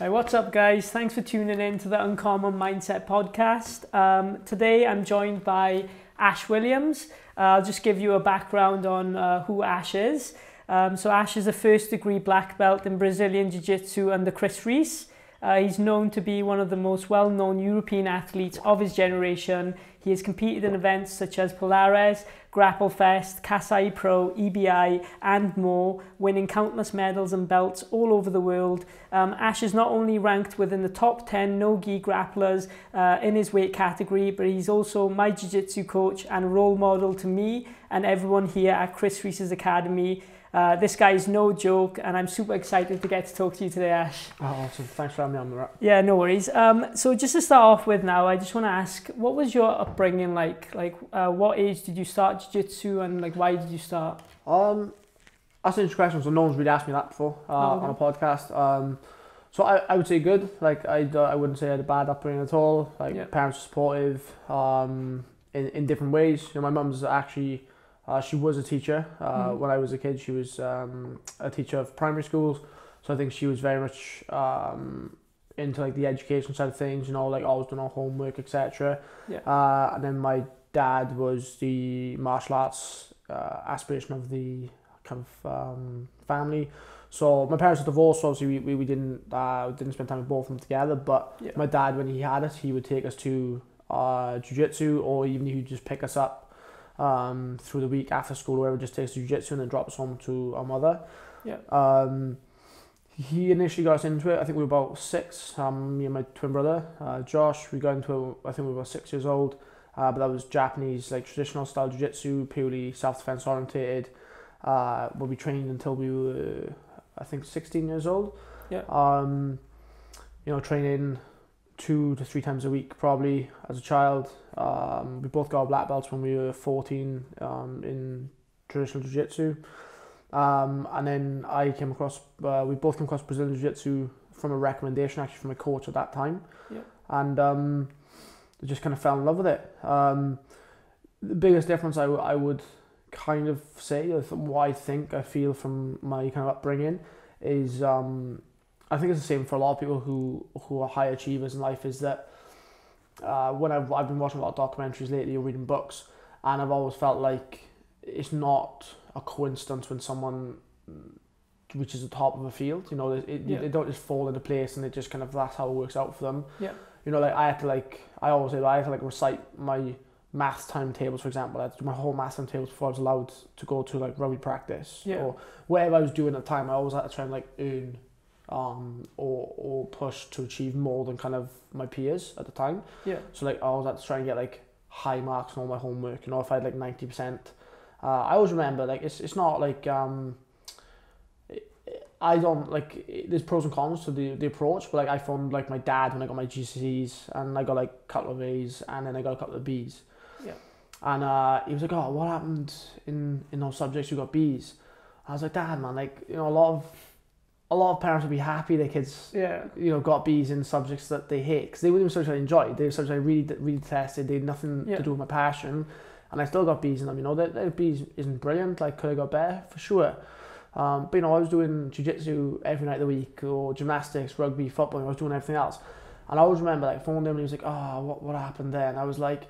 Hey, what's up, guys? Thanks for tuning in to the Uncommon Mindset podcast. Um, today, I'm joined by Ash Williams. Uh, I'll just give you a background on uh, who Ash is. Um, so, Ash is a first degree black belt in Brazilian Jiu Jitsu under Chris Rees. Uh, he's known to be one of the most well known European athletes of his generation. He has competed in events such as Polaris, Grapplefest, Kasai Pro, EBI, and more, winning countless medals and belts all over the world. Um, Ash is not only ranked within the top 10 no gi grapplers uh, in his weight category, but he's also my jiu jitsu coach and role model to me and everyone here at Chris Rees's Academy. Uh, this guy is no joke, and I'm super excited to get to talk to you today, Ash. Oh, awesome. Thanks for having me on the rap. Yeah, no worries. Um, so just to start off with now, I just want to ask, what was your upbringing like? Like, uh, what age did you start jiu-jitsu, and like, why did you start? Um, that's an interesting question. So no one's really asked me that before uh, Oh, okay. on a podcast. Um, so I, I would say good. Like I, I wouldn't say I had a bad upbringing at all. Like Yeah. parents were supportive um, in, in different ways. You know, my mum's actually uh, she was a teacher uh, Mhm. when I was a kid. She was um, a teacher of primary schools. So I think she was very much um, into like the education side of things. You know, like always doing our homework, etc. Yeah. Uh, and then my dad was the martial arts uh, aspiration of the kind of um, family. So my parents were divorced. So obviously, we, we, we didn't uh, didn't spend time with both of them together. But Yeah. my dad, when he had us, he would take us to uh, jiu-jitsu or even he would just pick us up um, through the week after school or whatever, just takes jiu-jitsu and then drops home to our mother. Yeah. Um, he initially got us into it. I think we were about six. Um, me and my twin brother, uh, Josh. We got into it. I think we were about six years old. Uh, but that was Japanese, like traditional style jiu-jitsu, purely self-defense orientated. Uh, where we trained until we were, I think, 16 years old. Yeah. Um, you know, training two to three times a week probably as a child. Um, we both got our black belts when we were 14 um, in traditional jiu-jitsu. Um, and then I came across, uh, we both came across Brazilian Jiu-Jitsu from a recommendation actually from a coach at that time. Yeah. And um, just kind of fell in love with it. Um, the biggest difference I, w- I would kind of say, what I think I feel from my kind of upbringing is, um, I think it's the same for a lot of people who, who are high achievers in life is that uh, when I've, I've been watching a lot of documentaries lately or reading books, and I've always felt like it's not a coincidence when someone reaches the top of a field. You know, it, it, Yeah. they don't just fall into place and it just kind of that's how it works out for them. Yeah. You know, like I had to like I always say that I had to like recite my maths timetables, for example. I had to do my whole maths timetables before I was allowed to go to like rugby practice Yeah. or whatever I was doing at the time. I always had to try and like earn um, or or push to achieve more than kind of my peers at the time. Yeah. So like I always had to try and get like high marks on all my homework. You know, if I had like ninety percent, uh, I always remember like it's it's not like um. I don't like there's pros and cons to the, the approach, but like I found like my dad when I got my GCSEs and I got like a couple of A's and then I got a couple of B's. Yeah. And uh, he was like, "Oh, what happened in in those subjects you got B's?" I was like, "Dad, man, like you know a lot of a lot of parents would be happy their kids Yeah. you know, got B's in subjects that they hate because they wouldn't even subjects I enjoyed. They were subjects I really, really tested. They had nothing Yeah. to do with my passion, and I still got B's in them. You know, that that B's isn't brilliant. Like, could I got better for sure? Um, but you know, I was doing jiu-jitsu every night of the week, or gymnastics, rugby, football. I was doing everything else, and I always remember like phoning him and he was like, "Oh, what what happened there?" And I was like.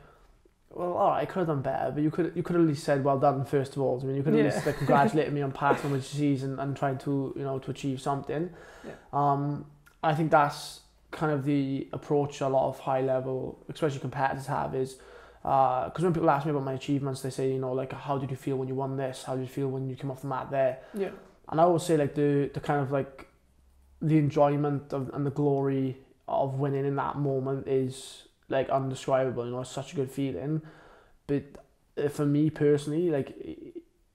Well, all right, I could have done better, but you could you could have at least said well done first of all. I mean, you could have at least like, congratulated me on passing my disease and, and trying to you know to achieve something. Yeah. Um, I think that's kind of the approach a lot of high level, especially competitors have is because when people ask me about my achievements, they say, you know, like, how did you feel when you won this? How did you feel when you came off the mat there? Yeah. And I always say, like, the, the kind of like the enjoyment of, and the glory of winning in that moment is like undescribable. You know, it's such a good feeling. But uh, for me personally, like,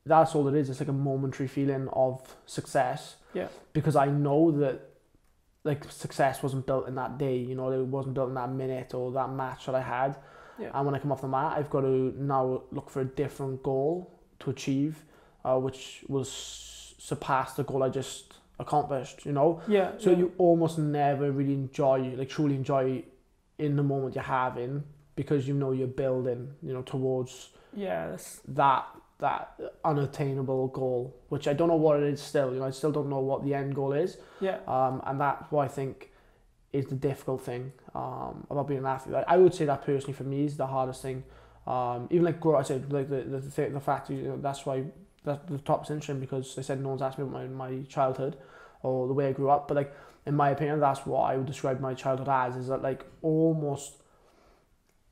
that's all it is. It's like a momentary feeling of success. Yeah. Because I know that like success wasn't built in that day, you know, it wasn't built in that minute or that match that I had. Yeah. And when I come off the mat, I've got to now look for a different goal to achieve, uh, which will s- surpass the goal I just accomplished, you know? Yeah. So yeah. you almost never really enjoy, like truly enjoy in the moment you're having because you know you're building, you know, towards Yeah. That's, that that unattainable goal, which I don't know what it is still. You know, I still don't know what the end goal is. yeah. Um, and that's why I think is the difficult thing um, about being an athlete. Like, I would say that personally for me is the hardest thing. Um, even like grow, I said like the the the, the fact you know, that's why that the top's interesting because I said no one's asked me about my, my childhood or the way I grew up, but like in my opinion, that's what I would describe my childhood as is that like almost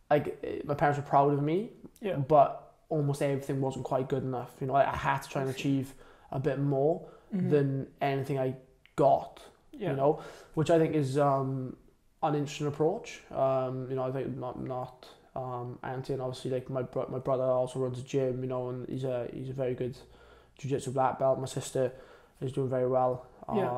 like eh, my parents were proud of me, Yeah. but almost everything wasn't quite good enough. You know, I, I had to try and achieve a bit more Mhm. than anything I got. yeah. You know, which I think is um, an interesting approach. Um, you know, I think not not um, anti, and obviously like my bro- my brother also runs a gym. You know, and he's a he's a very good jiu-jitsu black belt. My sister is doing very well um, Yeah.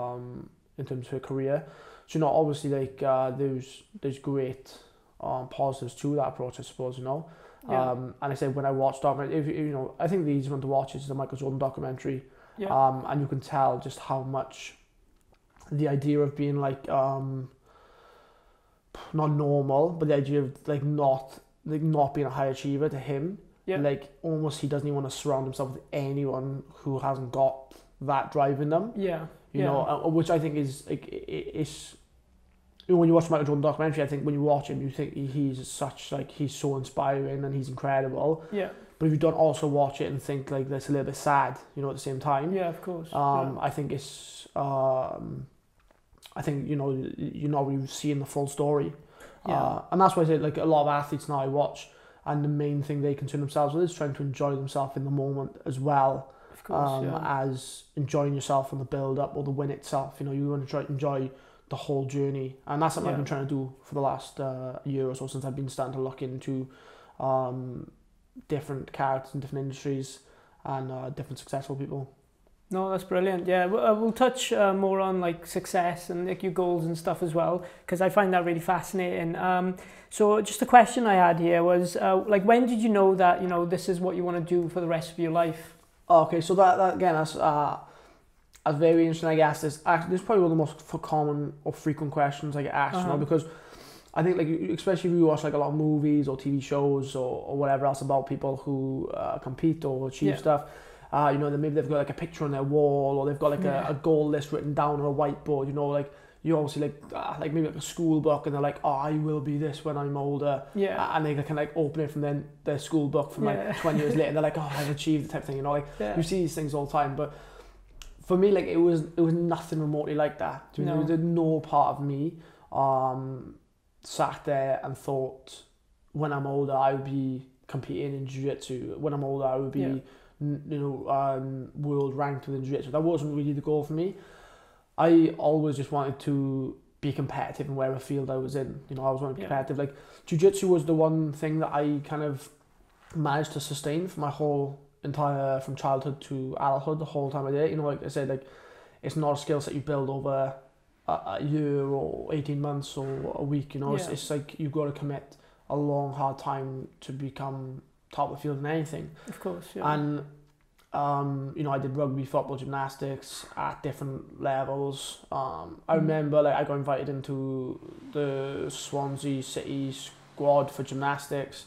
In terms of her career. So you know, obviously like uh, there's there's great um, positives to that approach, I suppose. You know. Yeah. Um, and I said when I watched documentary, if you know, I think the easy one to watch is the Michael Jordan documentary. yeah. Um, and you can tell just how much the idea of being like um, not normal, but the idea of like not like not being a high achiever to him, Yeah. like almost he doesn't even want to surround himself with anyone who hasn't got that drive in them. yeah. You yeah. know, uh, which I think is like i- i- You know, when you watch Michael Jordan documentary, I think when you watch him, you think he's such like he's so inspiring and he's incredible. Yeah. But if you don't also watch it and think like that's a little bit sad, you know, at the same time, Yeah. Of course. um, I think it's um, I think you know you're not really seeing the full story, Yeah. uh, and that's why I say like a lot of athletes now I watch, and the main thing they concern themselves with is trying to enjoy themselves in the moment as well yeah. Course. um, yeah. as enjoying yourself on the build up or the win itself. You know, you want to try to enjoy the whole journey, and that's something I've been trying to do for the last uh, year or so since I've been starting to look into um, different characters and different industries and uh, different successful people. No, that's brilliant. Yeah, we'll, uh, we'll touch uh, more on like success and like your goals and stuff as well because I find that really fascinating. Um, so just a question I had here was uh, like when did you know that you know this is what you want to do for the rest of your life? Okay, so that, that again, that's uh, that's very interesting. I guess this actually this is probably one of the most common or frequent questions I get asked. You Uh-huh. know, because I think like especially if you watch like a lot of movies or TV shows or, or whatever else about people who uh, compete or achieve Yeah. stuff. Uh, you know, then maybe they've got like a picture on their wall or they've got like Yeah. a, a goal list written down on a whiteboard. You know, like you obviously like uh, like maybe like a school book and they're like, oh, I will be this when I'm older. Yeah, and they can like open it from then their school book from like Yeah. 20 years later and they're like oh I've achieved the type of thing you know like yeah, you see these things all the time but for me like it was it was nothing remotely like that you know, No. there was no part of me um sat there and thought when I'm older I would be competing in jiu-jitsu when I'm older I would be Yeah. n- you know um world ranked within jiu-jitsu that wasn't really the goal for me I always just wanted to be competitive in whatever field I was in you know I was wanting to be Yeah. competitive like jiu-jitsu was the one thing that I kind of managed to sustain for my whole entire from childhood to adulthood the whole time I did it. You know, like I said, like it's not a skill set you build over a, a year or eighteen months or a week. You know, it's, it's like you've got to commit a long, hard time to become top of the field in anything. of course. Yeah. And um, you know, I did rugby, football, gymnastics at different levels. Um, I Mhm. remember like I got invited into the Swansea City squad for gymnastics.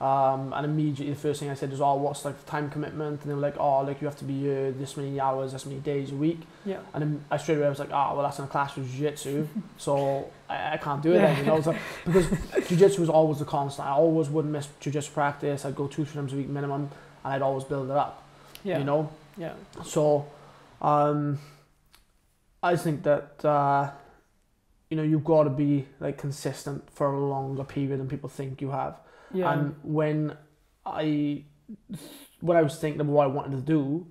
Um, and immediately the first thing I said was, "Oh, what's like the time commitment?" And they were like, "Oh, like you have to be here this many hours, this many days a week." yeah, And then I straight away was like, "Ah, well, that's in a class with jiu-jitsu, so I, I can't do it Yeah. then." You know, so, because jiu-jitsu was always the constant. I always would miss jiu-jitsu practice. I'd go two, three times a week minimum, and I'd always build it up. Yeah, You know, yeah, so um, I think that uh, you know you've got to be like consistent for a longer period than people think you have. yeah, And when I when I was thinking about what I wanted to do,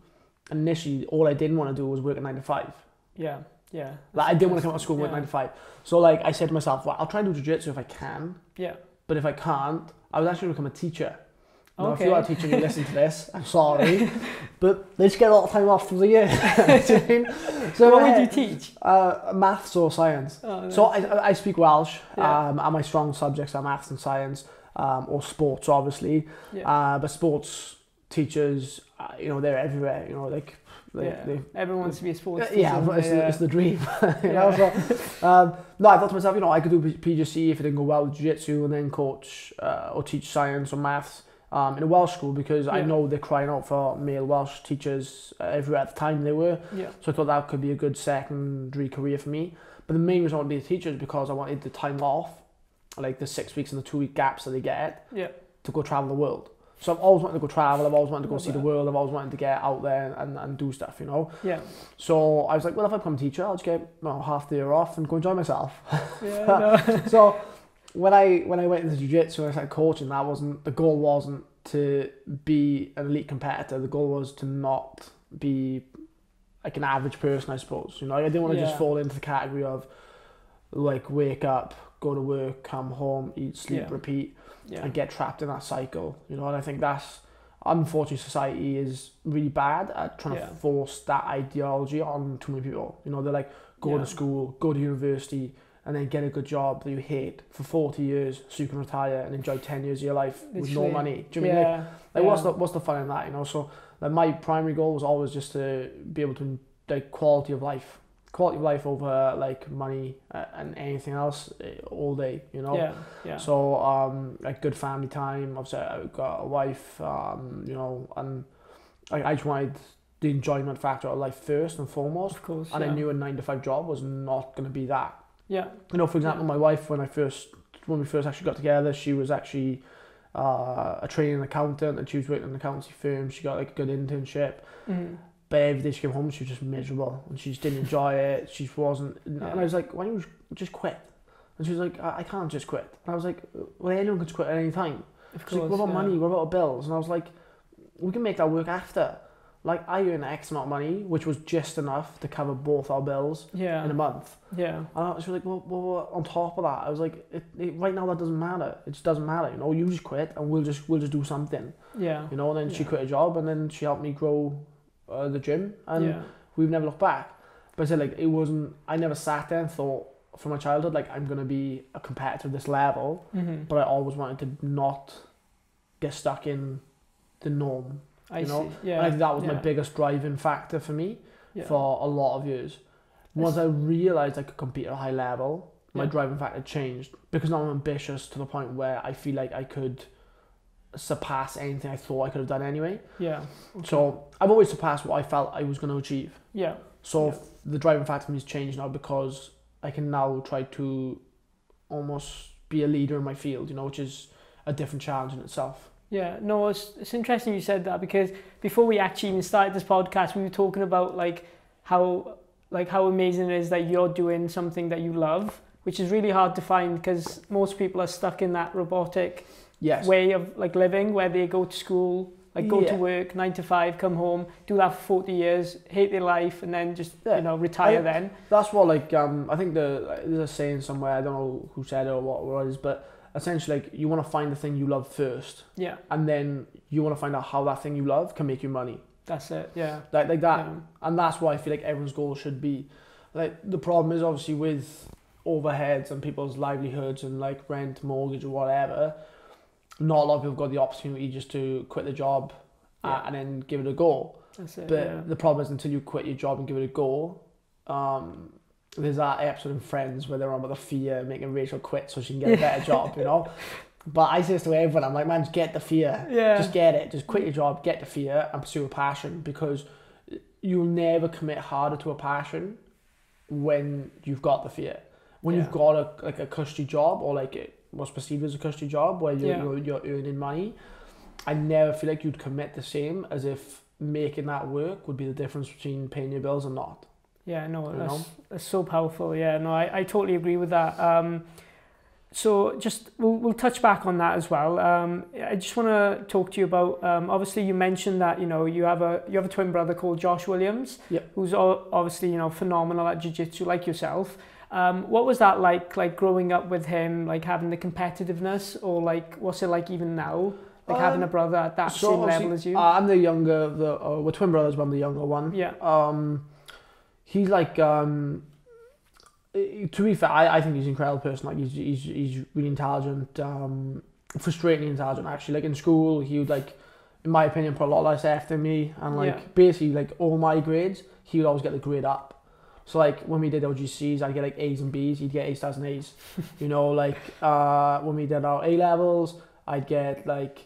initially all I didn't want to do was work at nine to five. yeah, yeah. Like I didn't want to come out of school and work Yeah. nine to five. So like I said to myself, well, I'll try and do jiu-jitsu if I can. Yeah. But if I can't, I was actually going to become a teacher. Now, if you are a teacher and you listen to this, I'm sorry, but they just get a lot of time off through the year. Do you know what I mean? So what would you teach? Uh, maths or science. Oh, So nice. I, I- I speak Welsh, Yeah. um, and my strong subjects are maths and science, um, or sports, obviously. yeah. Uh, but sports teachers, uh, you know, they're everywhere. You know, like they, yeah. they, Everyone wants to be a sports yeah, teacher. it's, the, it's the dream. you Yeah. know, so, um, no, I thought to myself, you know, I could do PGCE if it didn't go well with jiu-jitsu and then coach uh, or teach science or maths um, in a Welsh school because I know they're crying out for male Welsh teachers uh, everywhere at the time they were. yeah, So I thought that could be a good secondary career for me. But the main reason I wanted to be a teacher is because I wanted the time off, like the six weeks and the two week gaps that they get, Yeah. to go travel the world. So I've always wanted to go travel. I've always wanted to go Love see the world. I've always wanted to get out there and, and do stuff, you know. Yeah. So I was like, well, if I become a teacher, I'll just get well, half the year off and go enjoy myself. Yeah. so when I when I went into jiu-jitsu and I started coaching, that wasn't the goal wasn't to be an elite competitor. The goal was to not be like an average person, I suppose. You know, I didn't want to Yeah. just fall into the category of like wake up, go to work, come home, eat, sleep, Yeah. repeat, Yeah. and get trapped in that cycle. You know, and I think that's unfortunately society is really bad at trying to force that ideology on too many people. You know, they're like go to school, go to university, and then get a good job that you hate for forty years, so you can retire and enjoy ten years of your life with no money. Do you mean like, yeah. like what's the what's the fun in that? You know, so like my primary goal was always just to be able to like quality of life, quality of life over like money uh, and anything else uh, all day. You know. Yeah. Yeah. So um, like good family time. Obviously, I've got a wife. Um, you know, and I, I just wanted the enjoyment factor of life first and foremost. of course. And yeah. I knew a nine to five job was not going to be that. Yeah. You know, for example, my wife when I first when we first actually got together, she was actually uh, a training accountant and she was working in an accountancy firm. She got like a good internship. Mm. But every day she came home, she was just miserable and she just didn't enjoy it. She wasn't. And I was like, why don't you just quit? And she was like, I, I can't just quit. And I was like, well, anyone can quit at any time. Of She's like, what about yeah. money? What about bills? And I was like, we can make that work after. Like, I earn X amount of money, which was just enough to cover both our bills Yeah. in a month. Yeah. And I was like, well, well, well, on top of that, I was like, it, it, right now that doesn't matter. It just doesn't matter. You know, you just quit and we'll just we'll just do something. Yeah. You know. And then she Yeah. quit a job and then she helped me grow uh, the gym and yeah. we've never looked back. But I said like it wasn't. I never sat there and thought from my childhood like I'm gonna be a competitor of this level. Mm-hmm. But I always wanted to not get stuck in the norm. I you know, see. Yeah. And I think that was my biggest driving factor for me yeah. for a lot of years. Once I realised I could compete at a high level, my Yeah. driving factor changed because now I'm ambitious to the point where I feel like I could surpass anything I thought I could have done anyway. Yeah. So I've always surpassed what I felt I was going to achieve. Yeah. So Yeah. the driving factor for me has changed now because I can now try to almost be a leader in my field, you know, which is a different challenge in itself. Yeah, no, it's, it's interesting you said that because before we actually even started this podcast, we were talking about like how like how amazing it is that you're doing something that you love, which is really hard to find because most people are stuck in that robotic Yes. way of like living where they go to school, like go Yeah. to work nine to five, come home, do that for forty years, hate their life, and then just Yeah. you know retire. I- then That's what like um I think the there's a saying somewhere I don't know who said it or what it was, but essentially like you want to find the thing you love first, yeah, and then you want to find out how that thing you love can make you money. that's it. Yeah, Like like that, yeah, and that's why I feel like everyone's goal should be. Like the problem is obviously with overheads and people's livelihoods and like rent, mortgage or whatever. Not a lot of people got the opportunity just to quit the job uh, Yeah. and then give it a go. that's it. But yeah. the problem is until you quit your job and give it a go, um, there's that episode in Friends where they're on about the fear of making Rachel quit so she can get a better job, you know. But I say this to everyone, I'm like, man, just get the fear. Yeah. Just get it. Just quit your job, get the fear, and pursue a passion because you'll never commit harder to a passion when you've got the fear. When Yeah. you've got a like a cushy job or like it what's perceived as a cushy job where you're, Yeah. you're, you're earning money, I never feel like you'd commit the same as if making that work would be the difference between paying your bills or not. Yeah, no, that's, know? that's so powerful. Yeah, no, I, I totally agree with that. Um, so just we'll, we'll touch back on that as well. Um, I just want to talk to you about. Um, obviously, you mentioned that you know you have a you have a twin brother called Josh Williams, Yep. who's obviously you know phenomenal at jiu-jitsu like yourself. Um, what was that like? Like growing up with him, like having the competitiveness, or like what's it like even now? Like having a Um, brother at that So same level as you. I'm the younger, the uh, we're twin brothers, but I'm the younger one. yeah, Um, he's like um, to be fair, I, I think he's an incredible person. Like he's he's, he's really intelligent, um, frustratingly intelligent. Actually, like in school, he would like, in my opinion, put a lot less effort than me, and like Yeah. basically like all my grades, he would always get the grade up. So like when we did OGCs, I'd get like A's and B's. He'd get A stars and A's. you know, like uh, when we did our A levels, I'd get like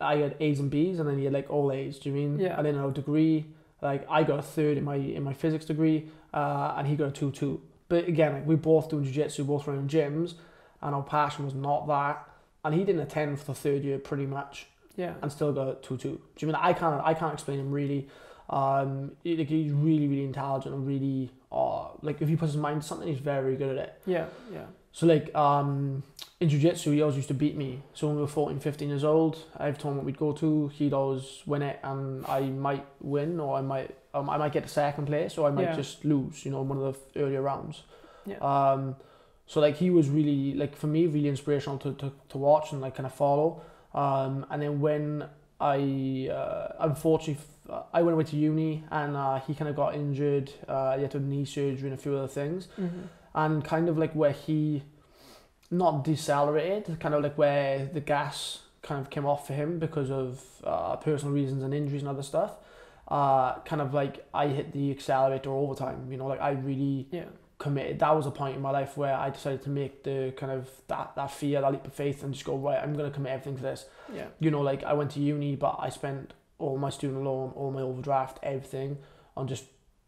I had A's and B's, and then he had like all A's. Do you mean? Yeah. And then our degree, like I got a third in my in my physics degree, uh, and he got a two two. but again, like we both doing jiu-jitsu, both running gyms, and our passion was not that. And he didn't attend for the third year pretty much, Yeah. and still got a two two. Do you mean I can't I can't explain him really. Um, like he's really really intelligent and really uh like if he puts his mind to something, he's very good at it. Yeah. Yeah. So like um in jiu-jitsu he always used to beat me. So when we were 14, 15 years old, every tournament we'd go to, he'd always win it and I might win or I might um, I might get to second place or I might Yeah. just lose, you know, in one of the earlier rounds. Yeah. Um so like he was really like for me really inspirational to, to, to watch and like kind of follow. Um and then when I uh, unfortunately I went away to uni and uh, he kind of got injured. Uh, he had to have knee surgery and a few other things Mm-hmm. And kind of like where he not decelerated, kind of like where the gas kind of came off for him because of uh, personal reasons and injuries and other stuff. Uh, kind of like I hit the accelerator all the time, you know, like I really Yeah. committed. That was a point in my life where I decided to make the kind of that, that fear, that leap of faith and just go, right, I'm going to commit everything to this. Yeah. You know, like I went to uni, but I spent all my student loan, all my overdraft, everything on just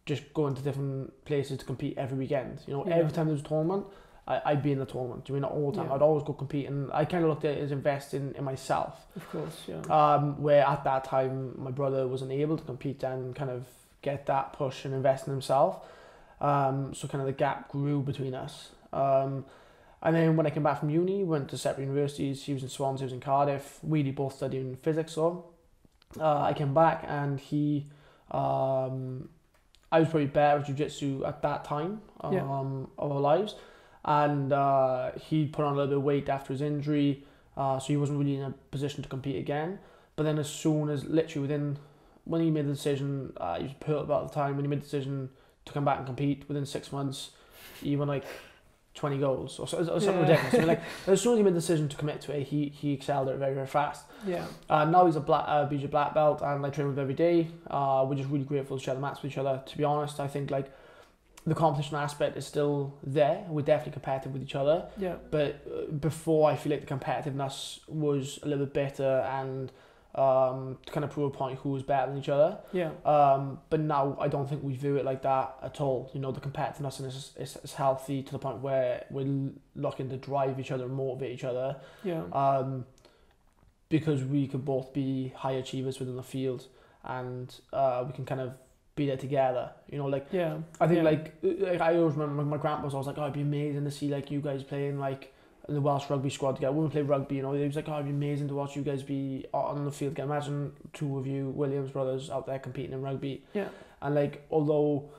just going to different places to compete every weekend. You know, Yeah. every time there was a tournament, I, I'd be in the tournament. Do you mean all the time? Yeah. I'd always go compete, and I kind of looked at it as investing in myself. Of course. Yeah. Um, where at that time my brother wasn't able to compete and kind of get that push and invest in himself. Um, so kind of the gap grew between us. Um, and then when I came back from uni, went to separate universities. He was in Swansea, he was in Cardiff. We both studying physics. So uh, I came back and he, um, I was probably better at jiu-jitsu at that time um, Yeah. of our lives. And uh, he put on a little bit of weight after his injury. Uh, so he wasn't really in a position to compete again. But then as soon as literally within when he made the decision, uh, he was put about the time when he made the decision to come back and compete within six months, he won like twenty goals or, so- or something Yeah. ridiculous. I mean, like as soon as he made the decision to commit to it, he he excelled at it very very fast. Yeah. Uh, now he's a black uh, BJJ black belt, and I train with him every day. Uh, we're just really grateful to share the mats with each other. To be honest, I think like the competition aspect is still there. We're definitely competitive with each other Yeah. but uh, before I feel like the competitiveness was a little bit better and um, to kind of prove a point who's better than each other. Yeah. Um, but now I don't think we view it like that at all. You know, the competitiveness is, is, is healthy to the point where we're looking to drive each other and motivate each other Yeah. um, because we could both be high achievers within the field and uh, we can kind of be there together. You know, like Yeah. I think Yeah. like, like I always remember my, grandpa was always like, oh, it'd be amazing to see like you guys playing like the Welsh rugby squad together. We play rugby, you know, he was like, oh, it'd be amazing to watch you guys be on the field. together. Imagine two of you Williams brothers out there competing in rugby. Yeah. And like, although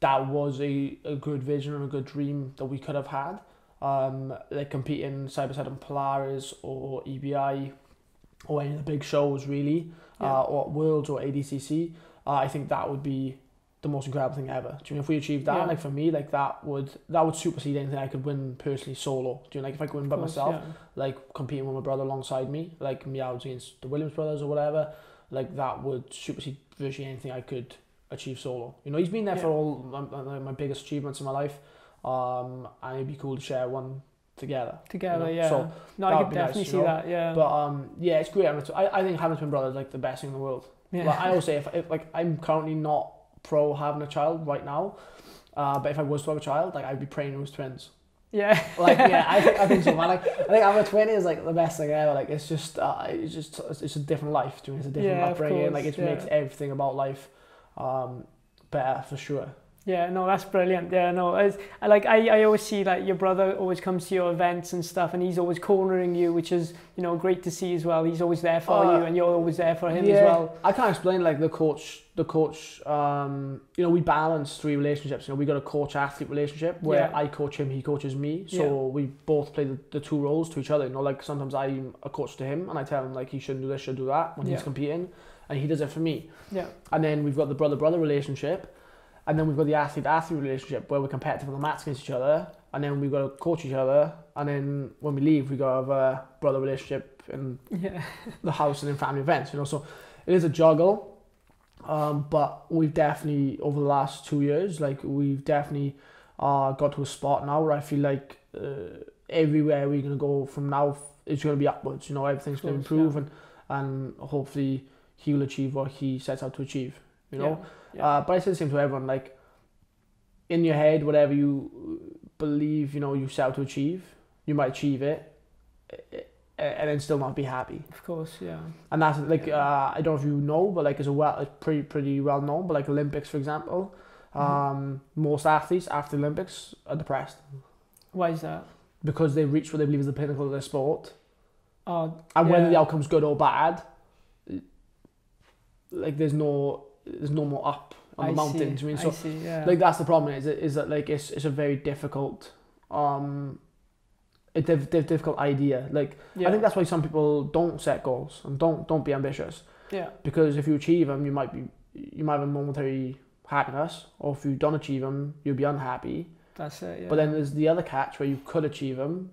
that was a, a good vision and a good dream that we could have had, um, like competing side by side on Polaris or EBI or any of the big shows really, Yeah. uh, or Worlds or ADCC, uh, I think that would be the most incredible thing ever. Do you know if we achieved that? Yeah. Like for me, like that would that would supersede anything I could win personally solo. Do you know, like if I could win by course, myself, yeah. like competing with my brother alongside me, like me out against the Williams brothers or whatever, like that would supersede virtually anything I could achieve solo. You know, he's been there for all my, my, my biggest achievements in my life, um, and it'd be cool to share one together. Together, know, yeah. so no, I could be nice, definitely you see know, that. Yeah. But um, yeah, it's great. having tw- I, I think having twin brothers like the best thing in the world. yeah. Like I always say, if, if like I'm currently not pro having a child right now, uh, but if I was to have a child, like I'd be praying it was twins. yeah. Like yeah, I think I think so, man. Like I think having a twin is like the best thing ever. Like it's just uh, it's just it's a different life. It's a different Yeah, upbringing. course, like it yeah. makes everything about life um, better for sure. Yeah, no, that's brilliant. Yeah, no, it's, I like I, I always see like your brother always comes to your events and stuff, and he's always cornering you, which is you know great to see as well. He's always there for Uh, you, and you're always there for him yeah, as well. I can't explain like the coach. The coach, um, you know, we balance three relationships. You know, we got a coach-athlete relationship where Yeah. I coach him, he coaches me. So Yeah. we both play the, the two roles to each other. You know, like sometimes I'm a coach to him, and I tell him like he shouldn't do this, should do that when he's competing, and he does it for me. Yeah, And then we've got the brother-brother relationship, and then we've got the athlete-athlete relationship where we're competitive on the mats against each other, and then we've got to coach each other, and then when we leave, we got to have a brother relationship in yeah, the house and in family events, you know. So it is a juggle, um, but we've definitely over the last two years, like we've definitely uh, got to a spot now where I feel like uh, everywhere we're gonna go from now is gonna be upwards. You know, everything's gonna improve, yeah. and and hopefully he will achieve what he sets out to achieve. You know. yeah, yeah. Uh, but I say the same to everyone. Like, in your head, whatever you believe, you know, you set out to achieve, you might achieve it, and then still not be happy. Of course, yeah. And that's like Yeah. uh, I don't know if you know, but like it's a well, it's pretty pretty well known. But like Olympics, for example, Mhm. um, most athletes after the Olympics are depressed Why is that? because they reach what they believe is the pinnacle of their sport, Oh, and whether the outcome's good or bad, like there's no there's no more up on the I mountain. see, you mean I so? see, yeah. Like that's the problem is is that like it's it's a very difficult um a diff- diff- difficult idea. Like yeah. I think that's why some people don't set goals and don't don't be ambitious yeah, because if you achieve them, you might be you might have a momentary happiness, or if you don't achieve them, you'll be unhappy. that's it. Yeah. But then there's the other catch where you could achieve them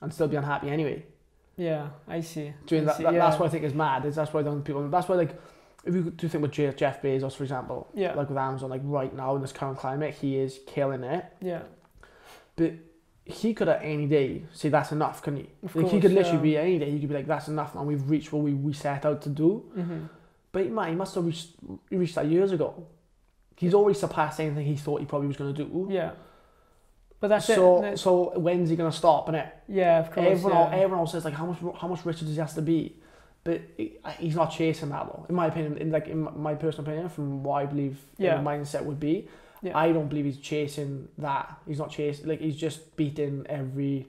and still be unhappy anyway. yeah, I see. Doing I that, see, that, yeah. That's what I think is mad. Is that's why don't people. That's why like if you do think with Je- Jeff Bezos, for example, Yeah, like with Amazon, like right now in this current climate, he is killing it. yeah, But He could at any day say that's enough, couldn't he? of Like course. he could literally yeah. be any day. He could be like, "That's enough, and we've reached what we, we set out to do." Mhm. But he, might, he must have reached, he reached that years ago. He's already surpassed anything he thought he probably was going to do. Yeah. But that's so, it. So when's he going to stop? And yeah, of course. everyone, yeah. everyone else says like, how much, how much richer does he have to be? But he- he's not chasing that though. In my opinion, in like in my personal opinion, from what I believe Yeah. the mindset would be, Yeah. I don't believe he's chasing that. He's not chasing like he's just beating every,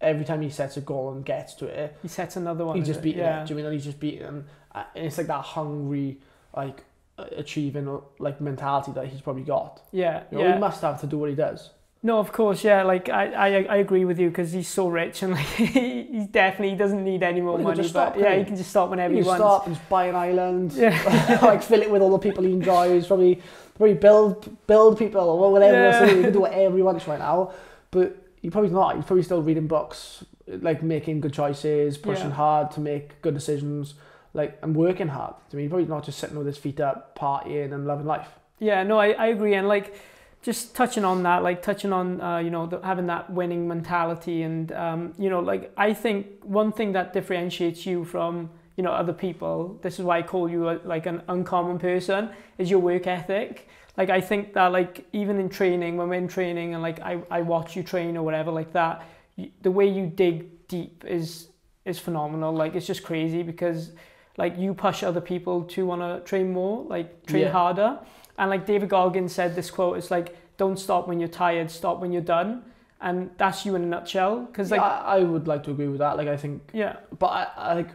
every time he sets a goal and gets to it. he sets another one. he's just it? beating yeah. it. Do you mean that he's just beating? And uh, it's like that hungry, like achieving uh, like mentality that he's probably got. Yeah, You know, yeah. he must have to do what he does. No, of course, yeah. Like I, I, I agree with you because he's so rich and like he, he definitely doesn't need any more Well, money. just But yeah, he he? can just stop whenever He he wants. stop and just buy an island, Yeah, like fill it with all the people he enjoys. Probably, probably build build people or whatever. Yeah. So he can do whatever he wants right now. But he probably not. He's probably still reading books, like making good choices, pushing Yeah. hard to make good decisions, like and working hard. I mean, he's probably not just sitting with his feet up, partying and loving life. yeah. No, I, I agree. And like just touching on that, like touching on uh, you know the, having that winning mentality, and um, you know like I think one thing that differentiates you from you know other people. This is why I call you a, like an uncommon person is your work ethic. Like I think that like even in training, when we're in training and like I, I watch you train or whatever like that, you, the way you dig deep is is phenomenal. Like it's just crazy because like you push other people to want to train more, like train Yeah. harder. And like David Goggins said, this quote is like, "Don't stop when you're tired, stop when you're done." And that's you in a nutshell. Because like, yeah, I, I would like to agree with that. Like I think yeah, but I, I like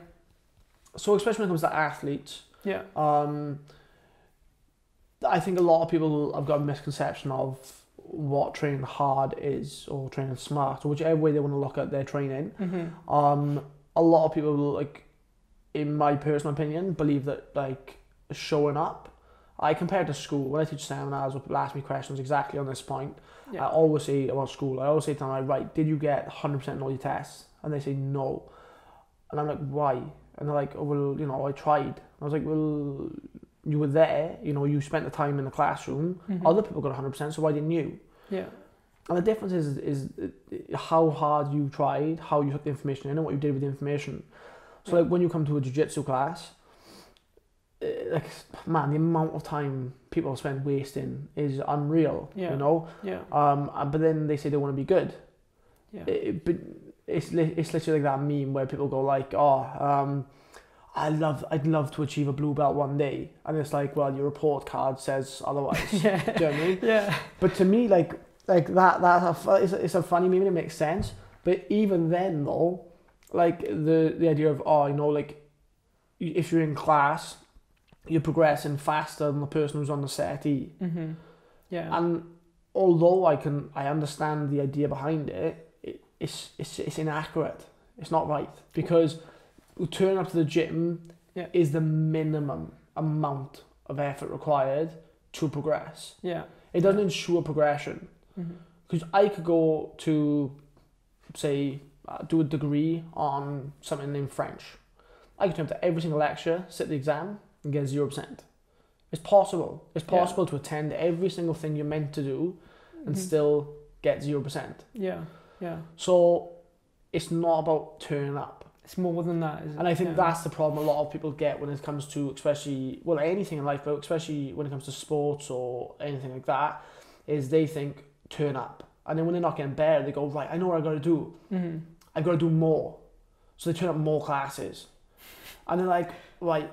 so especially when it comes to athletes yeah, um i think a lot of people have got a misconception of what training hard is or training smart or whichever way they want to look at their training hmm um a lot of people like in my personal opinion believe that like showing up i compare to school when i teach seminars people ask me questions exactly on this point I always say about school, I always say to them, like, right, did you get 100% in all your tests? And they say no. And I'm like, why? And they're like, oh, well, you know, I tried. I was like, well, you were there, you know, you spent the time in the classroom. mhm. Other people got 100%, so why didn't you? yeah, And the difference is, is uh, how hard you tried, how you took the information in, and what you did with the information. So, Yeah. like, when you come to a jiu-jitsu class, uh, like, man, the amount of time people spend wasting is unreal, Yeah. you know? yeah, Um, uh, but then they say they want to be good. yeah, It, but it's li- it's literally like that meme where people go like, "Oh, um, I love I'd love to achieve a blue belt one day," and it's like, "Well, your report card says otherwise." yeah, Do you know what I mean? yeah, But to me, like like that that's a it's, a, it's a funny meme. and It makes sense. But even then, though, like the the idea of oh, you know, like if you're in class, you're progressing faster than the person who's on the settee. hmm yeah, And although I can, I understand the idea behind it, it it's, it's, it's inaccurate. It's not right because turning up to the gym Yeah. is the minimum amount of effort required to progress. yeah, It doesn't ensure progression because I could go to, say, uh, do a degree on something in French. I could turn up to every single lecture, sit the exam, and get zero percent. It's possible. It's Yeah. possible to attend every single thing you're meant to do and Mhm. still get zero percent. yeah, yeah. So it's not about turning up. It's more than that? And I think yeah. that's the problem a lot of people get when it comes to especially well anything in life, but especially when it comes to sports or anything like that, is they think turn up, and then when they're not getting better, they go right. I know what I got to do. Mhm. I've got to do more. So they turn up more classes. And they're like, right, I,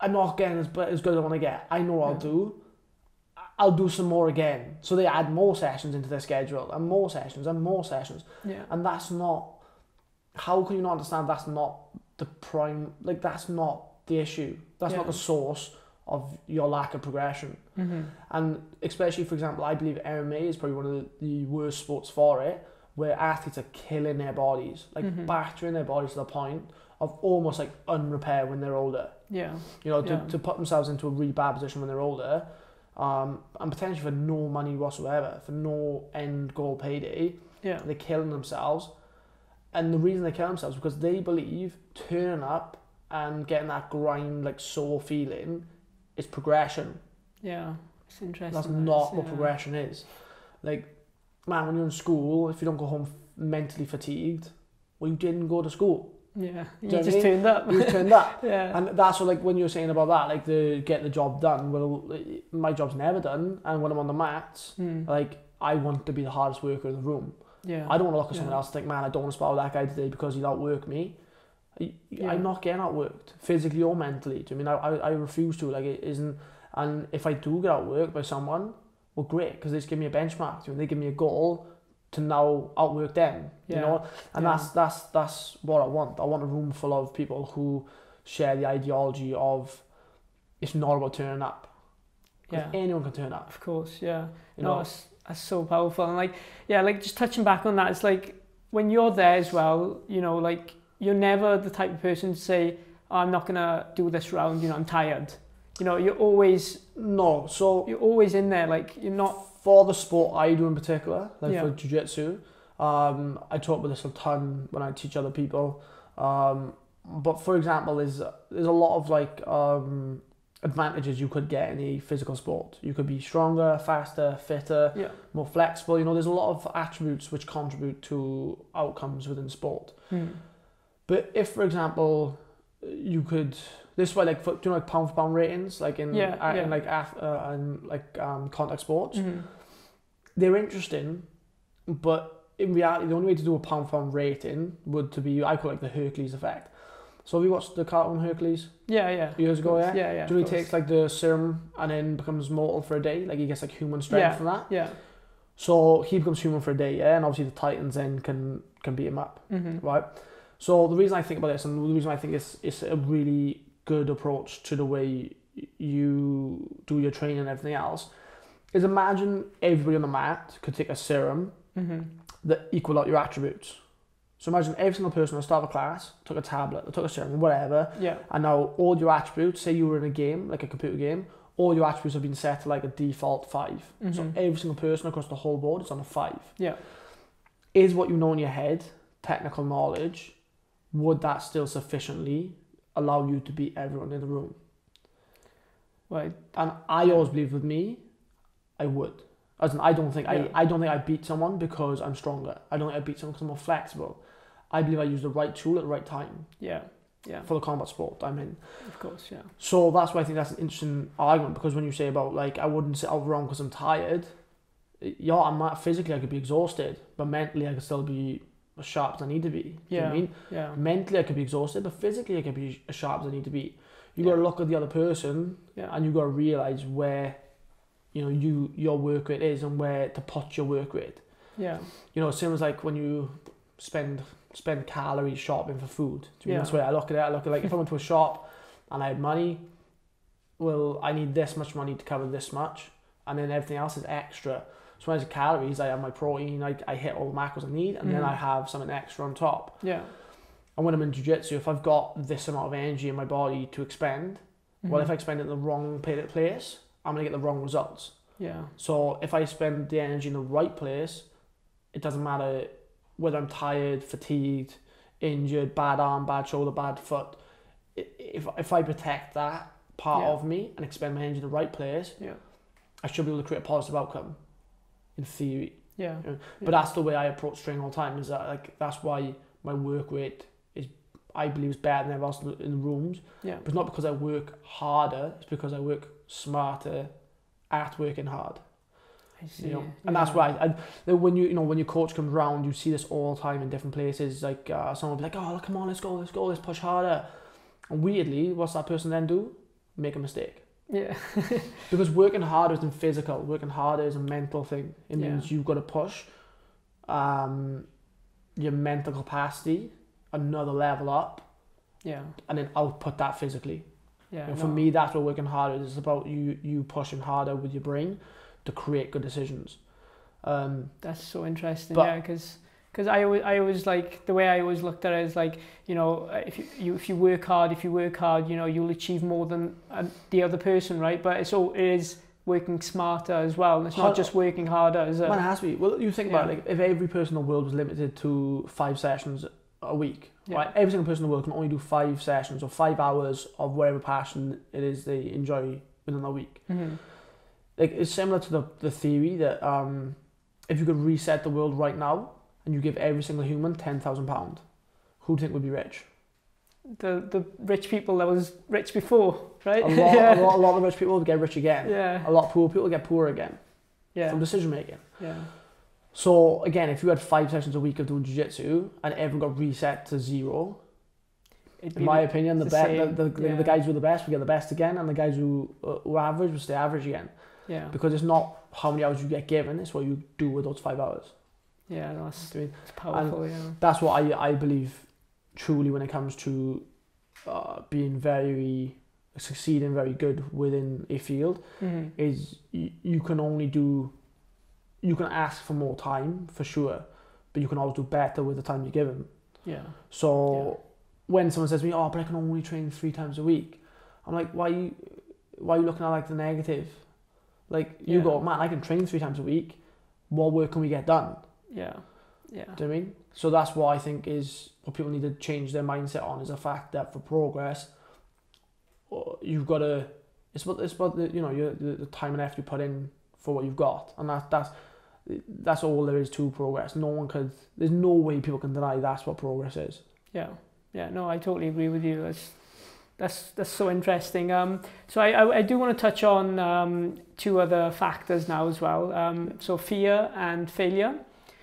I'm not getting as, as good as I want to get. I know what I'll Yeah. do. I'll do some more again. So they add more sessions into their schedule and more sessions and more sessions. Yeah. And that's not, how can you not understand that's not the prime, like that's not the issue. That's not the source of your lack of progression. Mhm. And especially, for example, I believe MMA is probably one of the, the worst sports for it, where athletes are killing their bodies, like Mhm. battering their bodies to the point of almost like unrepair when they're older. Yeah. You know, to, Yeah. to put themselves into a really bad position when they're older, um, and potentially for no money whatsoever, for no end goal payday, Yeah. they're killing themselves. And the reason they kill themselves is because they believe turning up and getting that grind, like sore feeling, is progression. Yeah. It's interesting. That's that not is, what progression is. Like, man, when you're in school, if you don't go home mentally fatigued, well, you didn't go to school. Yeah. You you know I just mean? turned up. You turned up. yeah. And that's what, like, when you're saying about that, like, the get the job done. Well, my job's never done. And when I'm on the mats, Mm. like, I want to be the hardest worker in the room. yeah. I don't want to look at Yeah. someone else and think, man, I don't want to spar with that guy today because he'll outwork me. I- Yeah. I'm not getting outworked, physically or mentally. Do you mean I, I, I refuse to? Like, it isn't. And if I do get outworked by someone, well, great, because they just give me a benchmark. Do you know, They give me a goal to now outwork them. You Yeah. know, and Yeah. that's that's that's what I want. I want a room full of people who share the ideology of it's not about turning up. Yeah. anyone can turn up. Of course. Yeah. You no, know, it's, that's so powerful. And like, yeah, like just touching back on that, it's like when you're there as well, you know, like you're never the type of person to say, oh, I'm not gonna do this round. You know, I'm tired. You know, you're always no. So you're always in there. Like you're not. For the sport I do in particular, like Yeah. for jiu-jitsu, um, I talk about this a ton when I teach other people. Um, but for example, there's there's a lot of like um, advantages you could get in a physical sport. You could be stronger, faster, fitter, Yeah. more flexible. You know, there's a lot of attributes which contribute to outcomes within sport. Hmm. But if, for example, you could this way like for, do you know like pound for pound ratings like in Yeah, uh, yeah. in like uh, and like um, contact sports Mhm. they're interesting, but in reality, the only way to do a pound for pound rating would to be I call it like the Hercules effect. So have you watched the cartoon Hercules Yeah. Yeah. years ago? Yeah. Yeah. Yeah. Do he takes like the serum and then becomes mortal for a day? Like he gets like human strength Yeah. from that. Yeah. So he becomes human for a day, yeah, and obviously the Titans then can can beat him up, hmm right? So the reason I think about this, and the reason I think it's it's a really good approach to the way you do your training and everything else, is imagine everybody on the mat could take a serum hmm that equal out your attributes. So imagine every single person at the start of a class took a tablet, took a serum, whatever, Yeah. and now all your attributes, say you were in a game, like a computer game, all your attributes have been set to like a default 5 So Mhm. every single person across the whole board is on a five. Yeah. Is what you know in your head, technical knowledge, would that still sufficiently allow you to beat everyone in the room? Right. And I always believe with me, I would. As in, I don't think Yeah. I, I don't think I beat someone because I'm stronger. I don't think I beat someone because I'm more flexible. I believe I use the right tool at the right time Yeah. Yeah. for the combat sport I'm in. Of course. Yeah. So that's why I think that's an interesting argument because when you say about like I wouldn't sit out wrong because I'm tired, yeah, I'm not physically I could be exhausted, but mentally I could still be as sharp as I need to be. Yeah. you know I mean? Yeah. Mentally I could be exhausted, but physically I could be as sharp as I need to be. You got to look at the other person Yeah. and you got to realize where, you know, you your work rate is and where to put your work rate. Yeah. You know, same as like when you spend spend calories shopping for food. Do you mean Yeah. that's way I look at it? I look at like if I went to a shop and I had money, well, I need this much money to cover this much, and then everything else is extra. So when I calories, I have my protein, I, I hit all the macros I need, and then Mhm. I have something extra on top. Yeah. And when I'm in jiu-jitsu, if I've got this amount of energy in my body to expend, well, Mhm. if I expend it in the wrong place, I'm gonna get the wrong results. Yeah. So if I spend the energy in the right place, it doesn't matter whether I'm tired, fatigued, injured, bad arm, bad shoulder, bad foot. If if I protect that part Yeah. of me and expend my energy in the right place, Yeah. I should be able to create a positive outcome. In theory, Yeah. but Yeah. that's the way I approach training all the time. Is that like that's why my work rate is, I believe, is better than everyone else in the, in the rooms. Yeah. But it's not because I work harder. It's because I work smarter at working hard. I see. You know, and that's yeah. why I, I, when you you know when your coach comes round, you see this all the time in different places. Like uh, someone will be like, "Oh, come on, let's go, let's go, let's push harder." And weirdly, what's that person then do? Make a mistake. Yeah. Because working harder isn't physical. Working harder is a mental thing. It Yeah. means you've got to push um, your mental capacity another level up, yeah. and then output that physically. Yeah. You know, for no. me, that's what working harder is. It's about you you pushing harder with your brain to create good decisions. Um, That's so interesting, yeah, because because I always I always like the way I always looked at it is like you know uh, if you, you if you work hard if you work hard you know you'll achieve more than uh, the other person right but it's all it is working smarter as well it's not just working harder as Man, it has to be. Well, you think about Yeah. it, like if every person in the world was limited to five sessions a week, Yeah. right? Every single person in the world can only do five sessions or five hours of whatever passion it is they enjoy within a week. Mhm. Like it's similar to the the theory that um, if you could reset the world right now and you give every single human ten thousand pound, who do you think would be rich? the the rich people that was rich before right A lot, yeah. a lot, a lot of rich people would get rich again. yeah A lot of poor people would get poor again yeah from decision making. yeah So again, if you had five sessions a week of doing jiu-jitsu and everyone got reset to zero, It'd in be my opinion, the, the be- the, the, yeah. the guys who are the best would get the best again, and the guys who uh, who are average would stay average again. yeah Because it's not how many hours you get given; it's what you do with those five hours. Yeah no, that's Do you mean? it's powerful yeah That's what I I believe truly when it comes to uh, being very succeeding very good within a field Mhm. is you, you can only do you can ask for more time for sure, but you can always do better with the time you give them. yeah So when someone says to me, "Oh, but I can only train three times a week," I'm like, "Why you, why are you looking at like the negative? Like you Yeah. go, man, I can train three times a week. What work can we get done? Yeah yeah Do you know what I mean? So that's what I think is what people need to change their mindset on is the fact that for progress, uh, you've got to. It's about it's about the you know your, the, the time and effort you put in for what you've got, and that that's that's all there is to progress. No one could. There's no way people can deny that's what progress is. Yeah, yeah, no, I totally agree with you. That's that's that's so interesting. Um, so I, I, I do want to touch on um, two other factors now as well. Um, so fear and failure.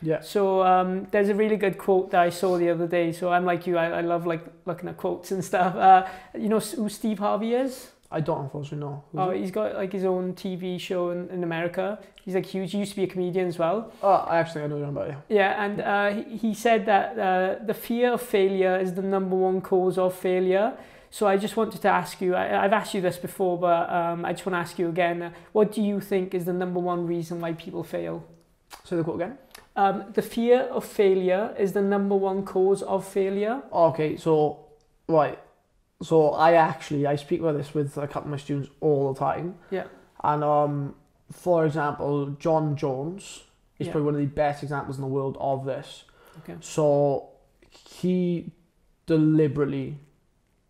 Yeah. So um, there's a really good quote that I saw the other day. So I'm like you, I, I love like looking at quotes and stuff. Uh, you know who Steve Harvey is? I don't unfortunately know. Who's Oh, it? he's got like his own TV show in, in America. He's like huge. He used to be a comedian as well. Oh, I actually I know you're on about you. Yeah, and uh, he, he said that uh, the fear of failure is the number one cause of failure. So I just wanted to ask you, I, I've asked you this before, but um, I just want to ask you again, uh, what do you think is the number one reason why people fail? Say the quote again. Um, the fear of failure is the number one cause of failure. Okay, so right, so I actually I speak about this with a couple of my students all the time. Yeah. And um, for example, Jon Jones is Yeah. probably one of the best examples in the world of this. Okay. So he deliberately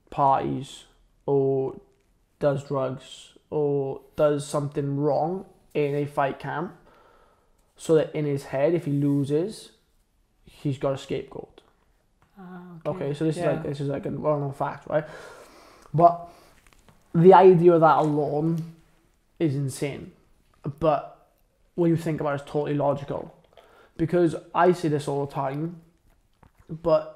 parties or does drugs or does something wrong in a fight camp so that in his head if he loses he's got a scapegoat. Ah, okay. So this Yeah. is like this is like a well-known fact right? But the idea of that alone is insane. But when you think about it it's totally logical. Because i say this all the time but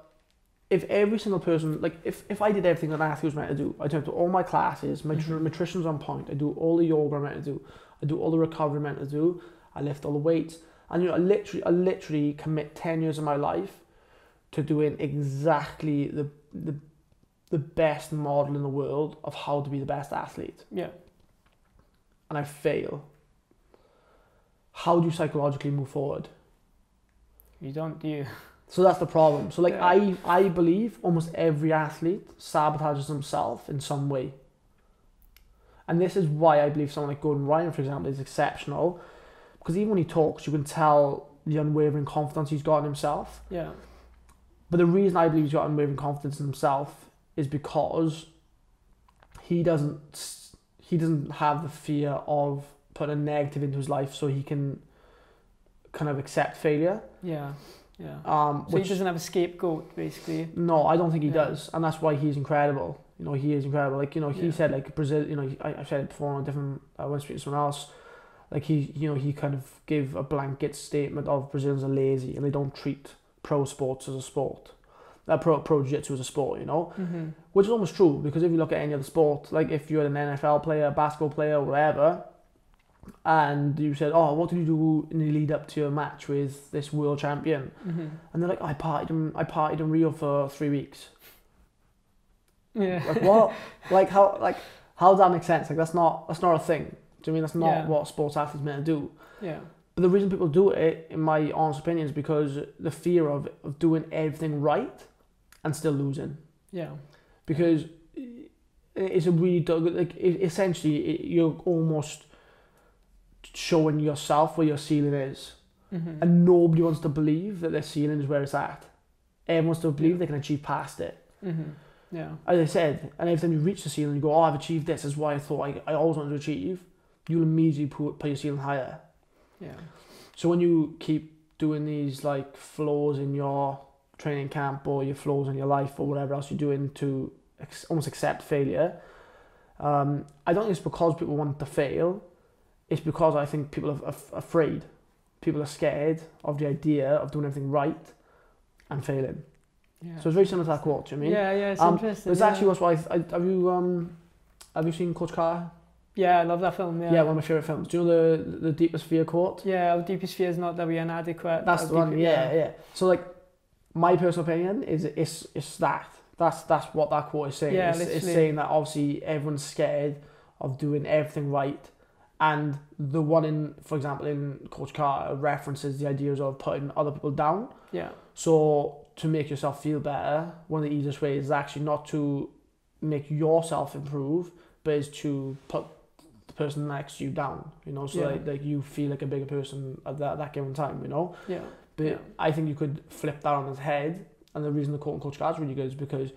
if every single person like if, if i did everything an athlete was meant to do i turn to all my classes my Mhm. nutrition's on point i do all the yoga i'm meant to do i do all the recovery i'm meant to do i lift all the weights and you know i literally i literally commit 10 years of my life to doing exactly the the the best model in the world of how to be the best athlete Yeah. and I fail, how do you psychologically move forward? You don't, do you? So that's the problem. So like Yeah. I I believe almost every athlete sabotages himself in some way. And this is why I believe someone like Gordon Ryan, for example, is exceptional. Because even when he talks, you can tell the unwavering confidence he's got in himself. Yeah. But the reason I believe he's got unwavering confidence in himself is because he doesn't he doesn't have the fear of putting a negative into his life, so he can kind of accept failure. Yeah. Yeah. Um, So which he doesn't have a scapegoat, basically. no, I don't think he Yeah. does, and that's why he's incredible. You know, he is incredible. Like you know, he Yeah. said like Brazil. You know, I, I've said it before on a different. I went to speak to someone else. Like he you know he kind of gave a blanket statement of Brazilians are lazy and they don't treat pro sports as a sport. Uh, pro pro jiu-jitsu as a sport, you know, Mm-hmm. which is almost true because if you look at any other sport, like if you're an NFL player, basketball player, whatever, and you said, "Oh, what did you do in the lead up to your match with this world champion?" Mm-hmm. and they're like, "I partied in I partied in Rio for three weeks." Yeah. Like what? like how? Like how does that make sense? Like that's not that's not a thing. Do you mean that's not Yeah. what sports athletes meant to do? yeah. But the reason people do it, in my honest opinion, is because the fear of, of doing everything right and still losing. Yeah. Because it's a really like it, essentially it, you're almost showing yourself where your ceiling is, Mm-hmm. and nobody wants to believe that their ceiling is where it's at. Everyone wants to believe Yeah. they can achieve past it. Mm-hmm. Yeah. As I said, and every time you reach the ceiling, you go, "Oh, I've achieved this. This is what I thought I, I always wanted to achieve." You'll immediately put, put your ceiling higher. Yeah. So when you keep doing these like flaws in your training camp or your flaws in your life or whatever else you're doing to ex- almost accept failure, um, I don't think it's because people want to fail. It's because I think people are af- afraid. People are scared of the idea of doing everything right and failing. Yeah. So it's very similar to that quote. you know I mean? yeah. Yeah. It's Um, interesting. It's yeah. actually what's why I, I, have you um have you seen Coach Carr? Yeah, I love that film. Yeah. Yeah, one of my favorite films. Do you know the the deepest fear quote? Yeah, oh, our deepest fear is not that we are inadequate. That's the one. deep- Yeah, yeah. So like, my personal opinion is it's it's that. That's that's what that quote is saying. Yeah, it's, it's saying that obviously everyone's scared of doing everything right, and the one in, for example, in Coach Carter references the ideas of putting other people down. Yeah. So to make yourself feel better, one of the easiest ways is actually not to make yourself improve, but is to put the person next to you down. You know, so Yeah. like, like you feel like a bigger person at that, that given time. You know. Yeah. But Yeah. I think you could flip that on its head. And the reason the quote unquote card's really good is because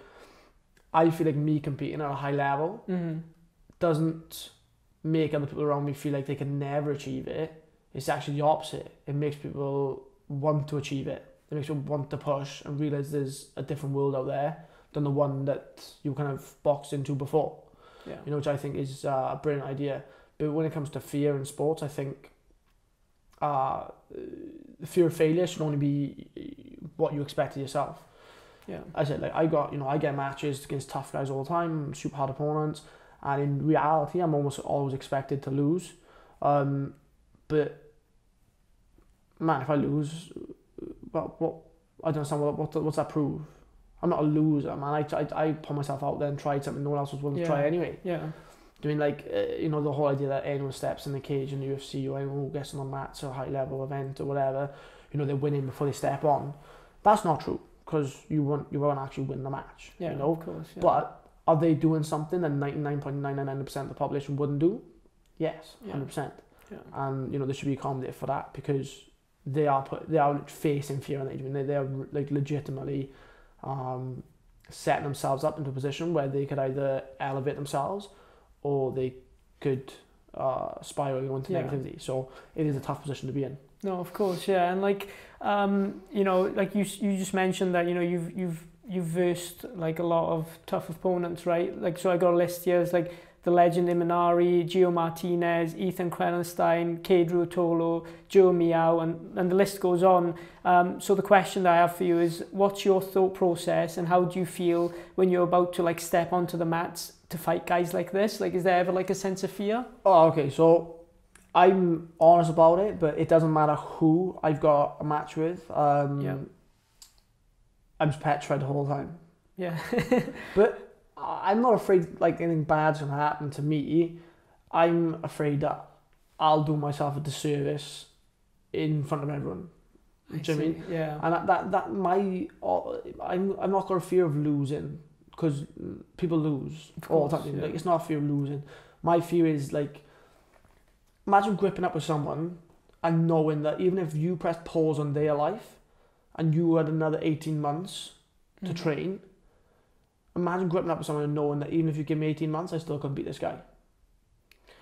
I feel like me competing at a high level Mm-hmm. doesn't make other people around me feel like they can never achieve it. It's actually the opposite. It makes people want to achieve it. It makes people want to push and realize there's a different world out there than the one that you kind of boxed into before Yeah. you know, which I think is uh, a brilliant idea. But when it comes to fear in sports, I think uh, the fear of failure should only be what you expect of yourself. Yeah. I said, like, I got, you know, I get matches against tough guys all the time, super hard opponents, and in reality, I'm almost always expected to lose. Um, but man, if I lose, what, what, I don't understand what, what, what's that prove? I'm not a loser, man. I, I, I put myself out there and tried something no one else was willing Yeah. to try anyway. Yeah. I mean, like, uh, you know, the whole idea that anyone steps in the cage in the UFC or anyone who gets on the mats or a high level event or whatever, you know, they're winning before they step on. That's not true because you won't, you won't actually win the match. Yeah. You know, Of course. Yeah. but are they doing something that 99.999% of the population wouldn't do? Yes, Yeah. 100%. Yeah. And, you know, they should be accommodated for that because they are put, they are facing fear and they, they are like legitimately um, setting themselves up into a position where they could either elevate themselves or they could uh, spiral into Yeah. negativity. So it is a tough position to be in. No, of course, yeah, and like, um, you know, like you you just mentioned that you know you've you've you've versed like a lot of tough opponents, right? Like, so I got a list here. It's like the legend Imanari, Geo Martinez, Ethan Crelinsten, Cade Tolo, João Miyao, and, and the list goes on. Um, so the question that I have for you is, what's your thought process, and how do you feel when you're about to like step onto the mats to fight guys like this? Like, is there ever like a sense of fear? Oh, okay. So I'm honest about it, but it doesn't matter who I've got a match with. Um, Yeah. I'm just petrified the whole time. Yeah. But I'm not afraid like anything bad's gonna happen to me. I'm afraid that I'll do myself a disservice in front of everyone. Do you know what I mean? Yeah. And that that, that my uh, I'm I'm not got a fear of losing because people lose all the time. yeah. Like it's not a fear of losing. My fear is like imagine gripping up with someone and knowing that even if you press pause on their life and you had another eighteen months to Mhm. train, imagine gripping up with someone and knowing that even if you give me eighteen months, I still couldn't beat this guy.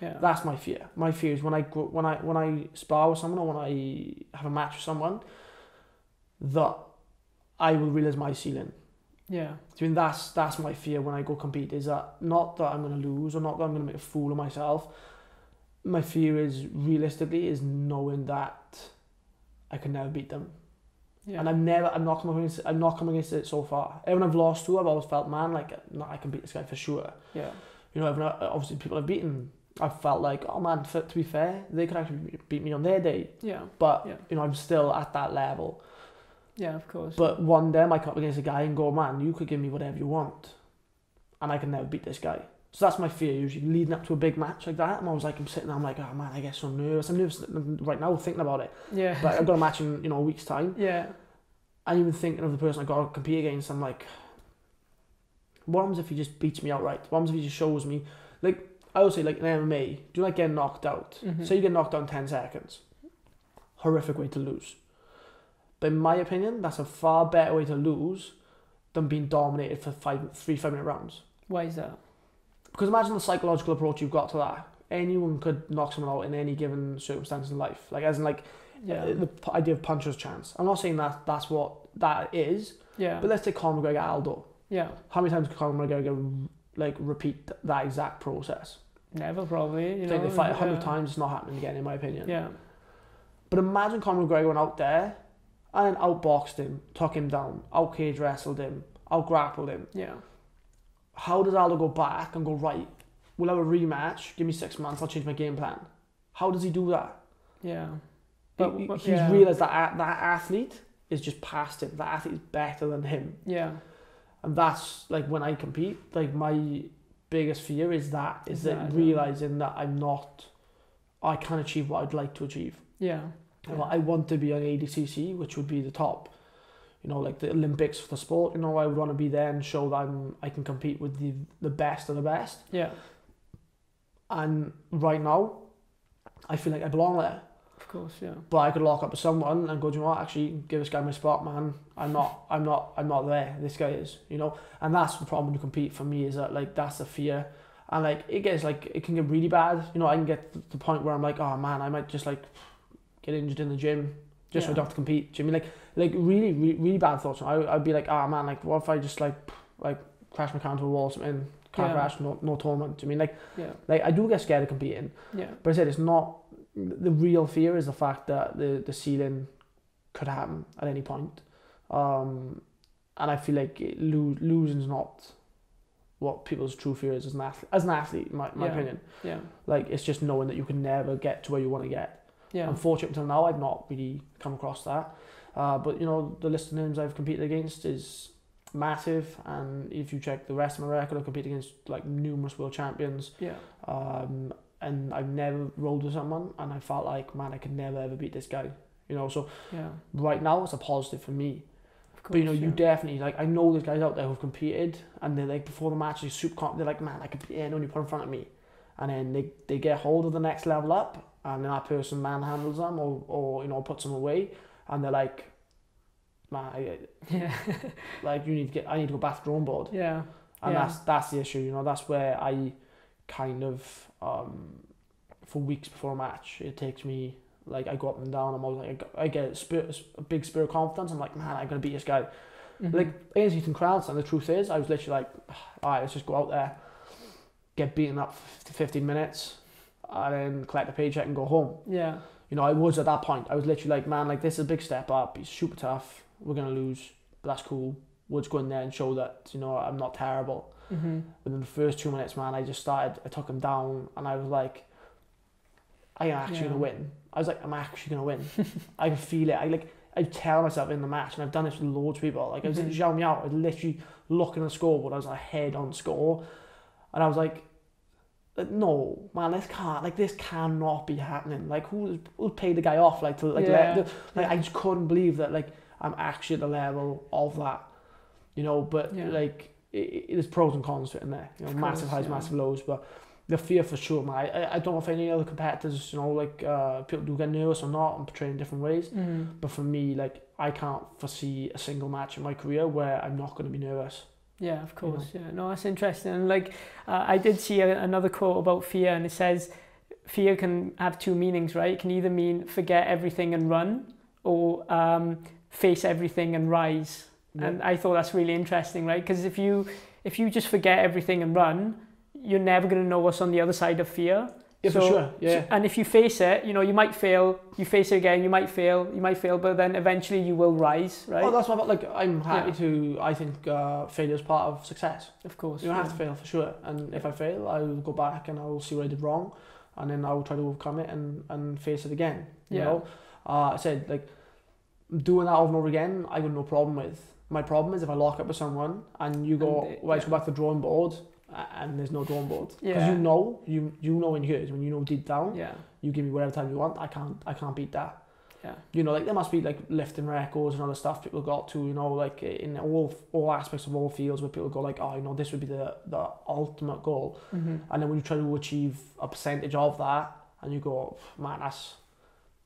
Yeah. That's my fear. My fear is when I when I when I spar with someone or when I have a match with someone, that I will realize my ceiling. Yeah. I mean that's that's my fear when I go compete is that not that I'm gonna lose or not that I'm gonna make a fool of myself. my fear is realistically is knowing that I can never beat them. Yeah. And I've never, I'm not coming against, I'm not coming against it so far. Everyone I've lost to, I've always felt, man, like, no, I can beat this guy for sure. yeah. You know, everyone, obviously people I've beaten, I've felt like, oh man, to, to be fair, they could actually beat me on their day. Yeah. But, Yeah. you know, I'm still at that level. Yeah, of course. But one day I might come up against a guy and go, man, you could give me whatever you want. And I can never beat this guy. So that's my fear usually leading up to a big match like that. And I was like, I'm sitting there, I'm like, oh man, I get so nervous. I'm nervous right now thinking about it. yeah. But I've got a match in, you know, a week's time. yeah. I'm even thinking of the person I got to compete against, I'm like, what happens if he just beats me outright? What happens if he just shows me? Like, I would say, like in MMA, do you like getting knocked out? Mhm. Say you get knocked out in 10 seconds. Horrific way to lose. But in my opinion, that's a far better way to lose than being dominated for five, three five minute rounds. Why is that? Because imagine the psychological approach you've got to that. Anyone could knock someone out in any given circumstance in life. Like, as in, like, Yeah. uh, the idea of puncher's chance. I'm not saying that that's what that is, yeah. but let's take Conor McGregor Aldo. yeah. How many times could Conor McGregor like repeat that exact process? Never probably. You know. they fight a hundred yeah. times, it's not happening again, in my opinion. Yeah. But imagine Conor McGregor went out there and outboxed him, took him down, out cage wrestled him, out grappled him. Yeah. How does Aldo go back and go right? We'll have a rematch. Give me six months. I'll change my game plan. How does he do that? Yeah. But- he- but- he's yeah. realised that that athlete is just past him. That athlete is better than him. Yeah. and that's like when I compete, like my biggest fear is that is Is that that, realizing that I'm not, I can't achieve what I'd like to achieve. Yeah. You know, I want to be on ADCC, which would be the top, you know, like the Olympics for the sport. You know, I would want to be there and show that I'm, I can compete with the the best of the best. Yeah. And right now, I feel like I belong there. Of course. Yeah. But I could lock up with someone and go, do you know what? Actually, give this guy my spot, man. I'm not, I'm not, I'm not there. This guy is, you know. And that's the problem to compete for me is that like that's the fear, and like it gets like it can get really bad. You know, I can get to the point where I'm like, oh man, I might just like get injured in the gym just so I don't have to compete. Do you mean like like really, really, really bad thoughts? I, I'd be like, oh man, like what if I just like like crash my car into a wall or something? Car Yeah. crash, no, no tournament. Do you mean like Yeah. like I do get scared of competing. Yeah. But I said it's not the real fear is the fact that the the ceiling could happen at any point, um, and I feel like lo- losing's not what people's true fear is as an athlete. As an athlete, in my, my Yeah. opinion, Yeah. like it's just knowing that you can never get to where you want to get. Yeah. Unfortunately, until now, I've not really come across that. Uh, but you know, the list of names I've competed against is massive, and if you check the rest of my record, I've competed against like numerous world champions. Yeah. Um, and I've never rolled with someone, and I felt like, man, I could never ever beat this guy. You know, so Yeah. right now it's a positive for me. Course. But you know, you definitely like I know there's guys out there who've competed, and they're like before the match they're super confident. They're like, man, I could beat anyone you put in front of me, and then they they get hold of the next level up, and then that person manhandles them or or you know puts them away, and they're like, man, I, Yeah. like you need to get I need to go back to drawing board. yeah. and Yeah. that's that's the issue. You know, that's where I kind of um, for weeks before a match, it takes me like I go up and down. I'm always like I get- a, spirit, a big spirit of confidence. I'm like, man, I'm gonna beat this guy. Mhm. Like against Ethan Krause, and the truth is, I was literally like, all right, let's just go out there, get beaten up for 15 minutes, and then collect a paycheck and go home. Yeah. You know, I was at that point. I was literally like, man, like this is a big step up. He's super tough. We're gonna lose, but that's cool. We'll just go in there and show that you know I'm not terrible Mm-hmm. within the first two minutes, man, I just started, I took him down and I was like, I am actually Yeah. going to win. I was like, I'm actually going to win. I can feel it. I like, I tell myself in the match, and I've done this with loads of people. Like, I was at João Miyao, I was literally looking at the scoreboard, I was ahead on score, and I was like, like, no, man, this can't, like, this cannot be happening. Like, who who paid the guy off? Like, to, like, Yeah. let, like, I just couldn't believe that, like, I'm actually at the level of that, you know, but, Yeah. like, it, it, there's pros and cons to it in there. You know, Of massive course, highs, yeah. massive lows, but the fear for sure, man. I, I- don't know if any other competitors, you know, like uh, people do get nervous or not and portray in different ways. Mm-hmm. But for me, like I can't foresee a single match in my career where I'm not going to be nervous. Yeah, of You know. course. Yeah, no, that's interesting. And like, uh, I did see a, another quote about fear, and it says, fear can have two meanings, right? It can either mean forget everything and run, or um, face everything and rise. And I thought that's really interesting, right? Because if you if you just forget everything and run, you're never going to know what's on the other side of fear. Yeah, for sure. Yeah. And if you face it, you know, you might fail, you face it again, you might fail, you might fail, but then eventually you will rise, right? Oh, that's my like. I'm happy Yeah. to. I think uh, failure is part of success. of course. You don't have to fail for sure. And if I fail, I'll go back and I'll see what I did wrong, and then I'll try to overcome it and, and face it again. You Yeah. know, uh, I said like doing that over and over again. I got no problem with. My problem is if I lock up with someone and you go, And they- well, yeah. go back to the drawing board, and there's no drawing board because Yeah. you know, you you know in yours when you know deep down, Yeah. you give me whatever time you want. I can't I can't beat that. Yeah. You know, like there must be like lifting records and other stuff people got to, you know, like in all all aspects of all fields where people go like, oh, you know, this would be the the ultimate goal. hmm And then when you try to achieve a percentage of that, and you go, man, that's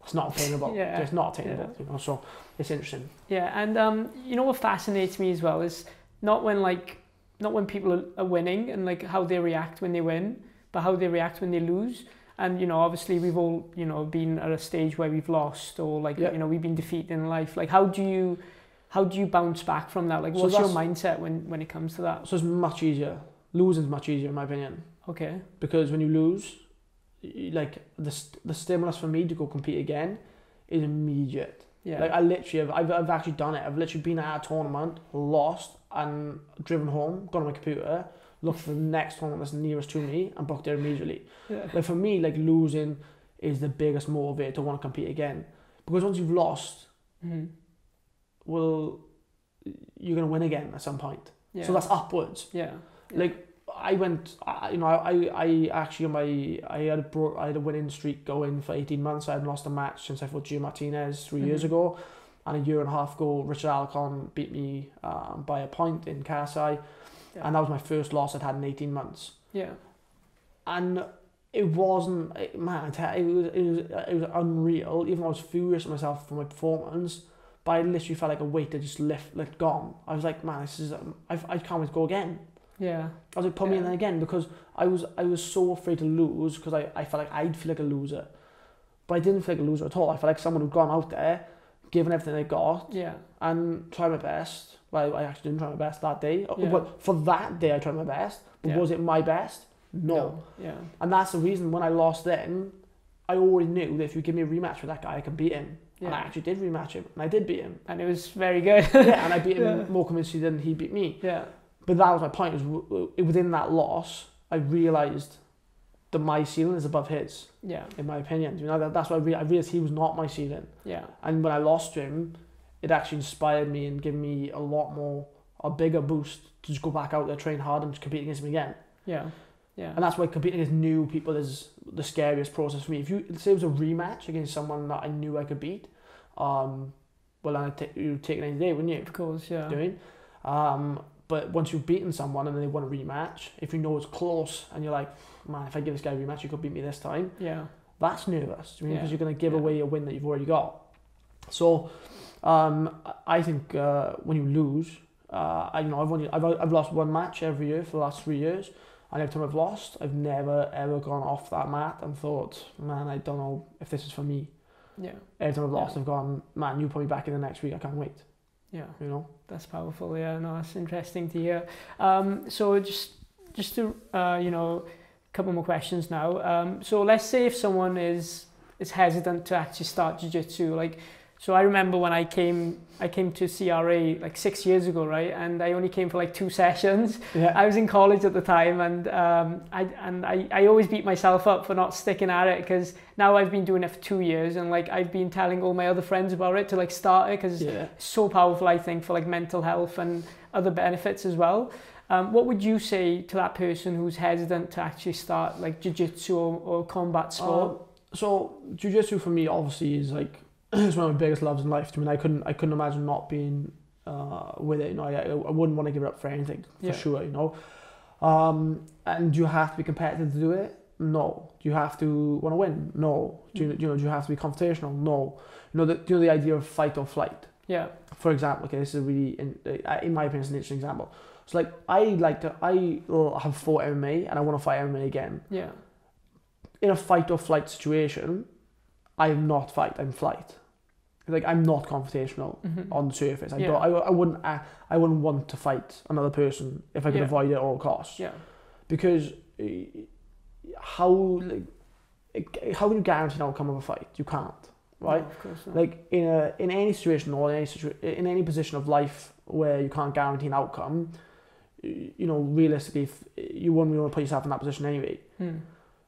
that's not attainable. Yeah. It's not attainable. You know, so it's interesting. Yeah, and um, you know what fascinates me as well is not when like not when people are, winning and like how they react when they win, but how they react when they lose. And you know, obviously, we've all you know been at a stage where we've lost or like Yeah. you know we've been defeated in life. Like, how do you how do you bounce back from that? Like, So what's your mindset when when it comes to that? So it's much easier. Losing's much easier, in my opinion, Okay. because when you lose, like the st- the stimulus for me to go compete again is immediate. Yeah. Like I literally, have, I've, I've actually done it. I've literally been at a tournament, lost, and driven home, gone on my computer, looked for the next tournament that's nearest to me, and booked there immediately. yeah. Like for me, like losing is the biggest motivator to want to compete again, because once you've lost, Mhm. well, you're gonna win again at some point. yeah. So that's upwards. yeah. Like I went, I, you know, I, I actually on my, I had a bro, I had a winning streak going for eighteen months. I hadn't lost a match since I fought Geo Martinez 3 years Mhm. ago, and a year and a half ago, Richard Alarcon beat me um, by a point in Kasai, Yeah. and that was my first loss I'd had in eighteen months. Yeah. And it wasn't, it- man, I tell you, it was, it was, it was unreal. Even though I was furious at myself for my performance, but I literally felt like a weight had just left, like gone. I was like, man, this is, um, I, I can't wait to go again. Yeah. I was like, put me in there again because I was I was so afraid to lose because I, I felt like I'd feel like a loser. But I didn't feel like a loser at all. I felt like someone who'd gone out there, given everything they got, Yeah. and try my best. Well, I actually didn't try my best that day. Yeah. But for that day, I tried my best. But Yeah. was it my best? No. Yeah. And that's the reason when I lost then, I always knew that if you give me a rematch with that guy, I can beat him. Yeah. And I actually did rematch him. And I did beat him. And it was very good. yeah, and I beat him Yeah. more convincingly than he beat me. yeah. But that was my point. Was w- w- within that loss, I realised that my ceiling is above his, Yeah. in my opinion. You know, that, that's why I, re- I realised he was not my ceiling. Yeah. And when I lost to him, it actually inspired me and gave me a lot more, a bigger boost to just go back out there, train hard, and just compete against him again. Yeah. Yeah. And that's why competing against new people is the scariest process for me. If you say it was a rematch against someone that I knew I could beat, um, well, then I'd take, you'd take it any day, wouldn't you? Of course, yeah. doing. Um, but once you've beaten someone and then they want a rematch, if you know it's close and you're like, man, if I give this guy a rematch, you could beat me this time. Yeah. That's nervous, because Yeah. you're going to give Yeah. away a win that you've already got. So, um, I think uh, when you lose, uh, I you know I've only I've I've lost one match every year for the last three years, and every time I've lost, I've never ever gone off that mat and thought, man, I don't know if this is for me. Yeah. Every time I've lost, Yeah. I've gone, man, you put me back in the next week. I can't wait. Yeah. You know. That's powerful. Yeah, no, that's interesting to hear. Um, so just just to uh, you know, couple more questions now. Um, so let's say if someone is is hesitant to actually start jiu-jitsu, like so I remember when I came I came to CRA like six years ago, right? And I only came for like two sessions. Yeah. I was in college at the time, and um, I and I, I always beat myself up for not sticking at it because now I've been doing it for two years, and like I've been telling all my other friends about it to like start it because yeah. it's so powerful. I think for like mental health and other benefits as well. Um, what would you say to that person who's hesitant to actually start like jiu-jitsu or, or combat sport? Um, so jujitsu for me obviously is like it's one of my biggest loves in life. I mean, I couldn't I couldn't imagine not being uh, with it. You know, I, I wouldn't want to give it up for anything for Yeah. sure. You know, um, and do you have to be competitive to do it? No. Do you have to want to win? No. Do you, you know? Do you have to be confrontational? No. You know, the, you know the idea of fight or flight. yeah, For example, okay, this is really, in, uh, in my opinion, it's an interesting example. So like, I like to, I have fought MMA and I want to fight MMA again yeah, in a fight or flight situation, I am not fight. I'm flight. Like I'm not confrontational Mhm. on the surface. I Yeah. don't. I, I wouldn't. I, I wouldn't want to fight another person if I could Yeah. avoid it at all costs. yeah, Because uh, how like, how can you guarantee an outcome of a fight? You can't, right? No, of course not. Like in a in any situation or in any situa- in any position of life where you can't guarantee an outcome, you know, realistically, if you wouldn't really want to put yourself in that position anyway. Hmm.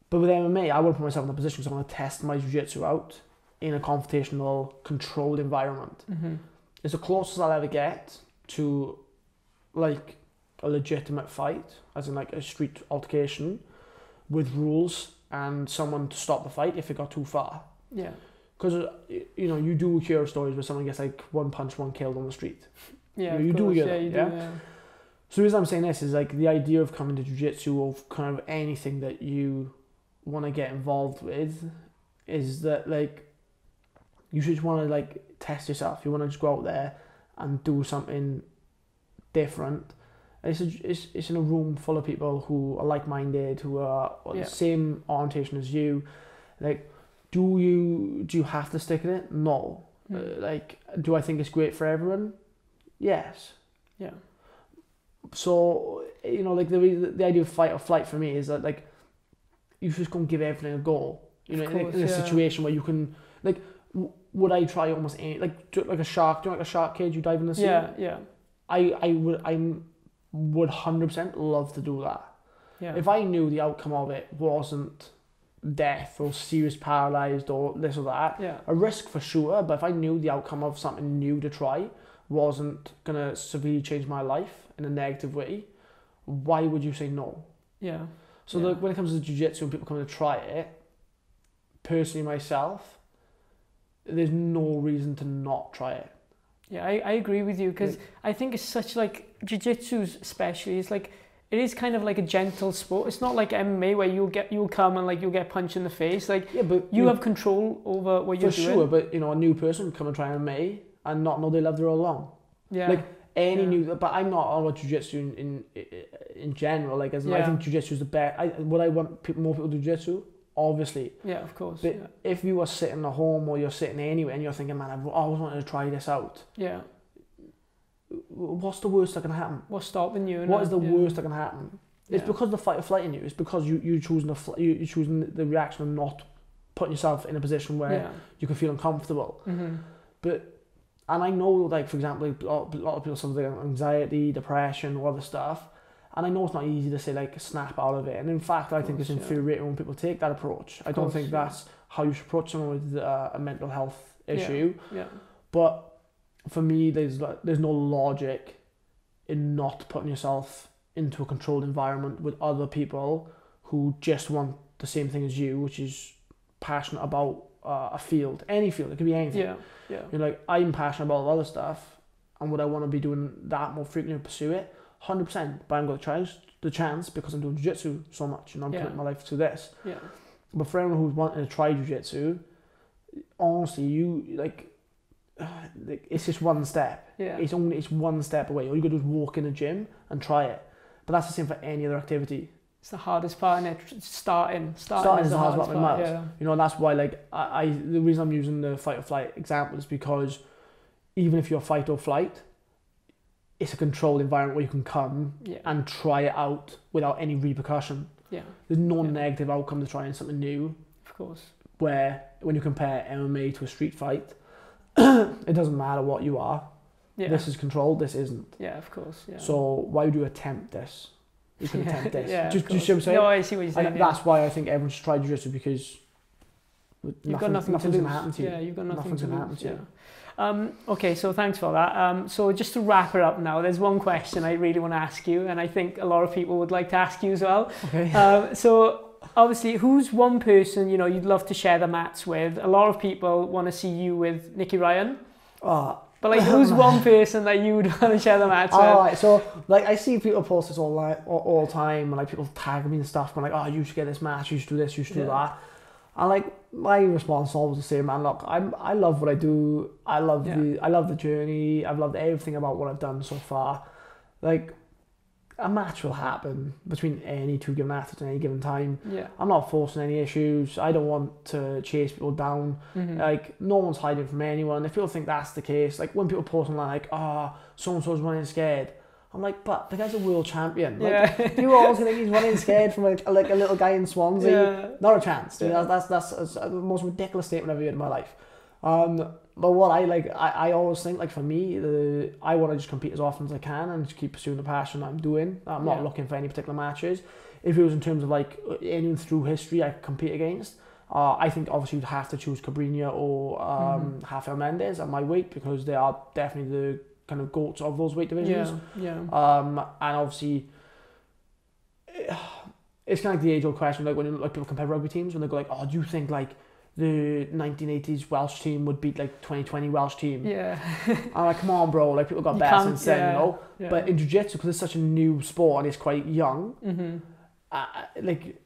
But with MMA, I want to put myself in that position because I want to test my jiu-jitsu out in a confrontational, controlled environment. hmm It's the closest I'll ever get to like a legitimate fight, as in like a street altercation with rules and someone to stop the fight if it got too far. Yeah. Because you know you do hear stories where someone gets like one punch, one killed on the street. Yeah. You of do course. get yeah, you yeah? do. Yeah. So the reason I'm saying this is like the idea of coming to jiu-jitsu of kind of anything that you want to get involved with is that like you just want to like test yourself. You want to just go out there and do something different. It's, a, it's, it's in a room full of people who are like-minded, who are Yeah. the same orientation as you. Like, do you do you have to stick in it? No. Hmm. Uh, like, do I think it's great for everyone? Yes. Yeah. So you know, like the the idea of fight or flight for me is that like you just go and give everything a go. You know, Of in, a- course, in a situation where you can like, w- would I try almost any like do, like a shark? Do you know, like a shark cage? You dive in the sea. Yeah. Yeah. I I would I would hundred percent love to do that. Yeah. If I knew the outcome of it wasn't death or serious paralyzed or this or that, yeah. a risk for sure. But if I knew the outcome of something new to try wasn't gonna severely change my life in a negative way, why would you say no? Yeah. So Yeah. like when it comes to jiu-jitsu and people come to try it, personally myself, there's no reason to not try it. Yeah, I, I agree with you because I think it's such like jiu-jitsu's especially it's like it is kind of like a gentle sport. It's not like MMA where you'll get you'll come and like you'll get punched in the face. Like Yeah, but you have control over what you're sure. doing. But you know, a new person come and try MMA and not know they loved it all along. Yeah. like, Any Yeah. new, but I'm not all about jiu-jitsu in in, in general. Like, as in, I think jiu-jitsu is the best. I would I want people, more people to do jiu-jitsu? Obviously, yeah, of course. But yeah. if you were sitting at home or you're sitting anywhere and you're thinking, man, I've always wanted to try this out. yeah. What's the worst that can happen? What's stopping you? What is the yeah. worst that can happen? It's Yeah. because the fight or flight in you. It's because you you choosing the fl- you you choosing the reaction of not putting yourself in a position where Yeah. you can feel uncomfortable. hmm And I know, like for example, a lot a lot of people suffer anxiety, depression, all the stuff. And I know it's not easy to say like snap out of it. And in fact, I think it's course, yeah. infuriating when people take that approach. I don't course, think yeah. that's how you should approach someone with uh, a mental health Yeah. issue. Yeah. But for me, there's like, there's no logic in not putting yourself into a controlled environment with other people who just want the same thing as you, which is passionate about uh, a field, any field. It could be anything. Yeah. Yeah. You're like, I'm passionate about other stuff, and would I want to be doing that more frequently and pursue it? Hundred percent. But I'm going to try the chance because I'm doing jiu-jitsu so much, and I'm Yeah. putting my life to this. Yeah. But for anyone who's wanting to try jiu-jitsu, honestly, you like, like it's just one step. Yeah. It's only it's one step away. All you got to do is walk in a gym and try it. But that's the same for any other activity. It's the hardest part in it. Starting. Starting, Starting is the hardest part part. Yeah. You know, that's why like I, I the reason I'm using the fight or flight example is because even if you're fight or flight, it's a controlled environment where you can come Yeah. and try it out without any repercussion. Yeah. There's no Yeah. negative outcome to trying something new. Of course. Where when you compare MMA to a street fight, it doesn't matter what you are. Yeah. This is controlled. This isn't. yeah. Of course. Yeah. So why would you attempt this? You can attempt this. yeah. just, of just see what I'm saying? No, I see what you're saying. and yeah. that's why I think everyone should try jiu-jitsu because You've got nothing to nothing's lose. gonna happen to you. Yeah, you've got nothing Nothing's to gonna lose. happen to yeah. you. Um, okay, so thanks for that. Um, so just to wrap it up now, there's one question I really want to ask you, and I think a lot of people would like to ask you as well. Okay. Um, so obviously, who's one person you know you'd love to share the mats with? A lot of people want to see you with Nicky Ryan, Oh, but like, who's one person that you would want to share the mats with? Alright, so like I see people post this all like all, all the time, and like people tag me and stuff, and like, oh, you should get this match, you should do this, you should do that. And like my response is always the same, man. Look, I'm I love what I do. I love Yeah. the I love the journey. I've loved everything about what I've done so far. Like a match will happen between any two given athletes at any given time. Yeah. I'm not forcing any issues. I don't want to chase people down. Mhm. Like no one's hiding from anyone. If people think that's the case, like when people post online like, ah, so and so's running scared, I'm like, but the guy's a world champion. Like, yeah. you always think he's running scared from like, like a little guy in Swansea? yeah. Not a chance. Yeah. That's, that's that's the most ridiculous statement I've ever heard in my life. Um, but what I like, I, I always think like for me, the I want to just compete as often as I can and just keep pursuing the passion I'm doing. I'm not Yeah. looking for any particular matches. If it was in terms of like anyone through history I could compete against, uh, I think obviously you'd have to choose Cabrinha or um, Rafael Mendes at my weight because they are definitely the kind of goats of those weight divisions. Yeah. Yeah. Um, and obviously, it's kind of like the age old question, like when like people compare rugby teams, when they go like, "Oh, do you think like the 1980s Welsh team would beat like 2020 Welsh team?" Yeah. I'm like, "Come on, bro! Like people got better since then, yeah, you know." yeah. But in jiu-jitsu, because it's such a new sport and it's quite young, mm-hmm. uh, like,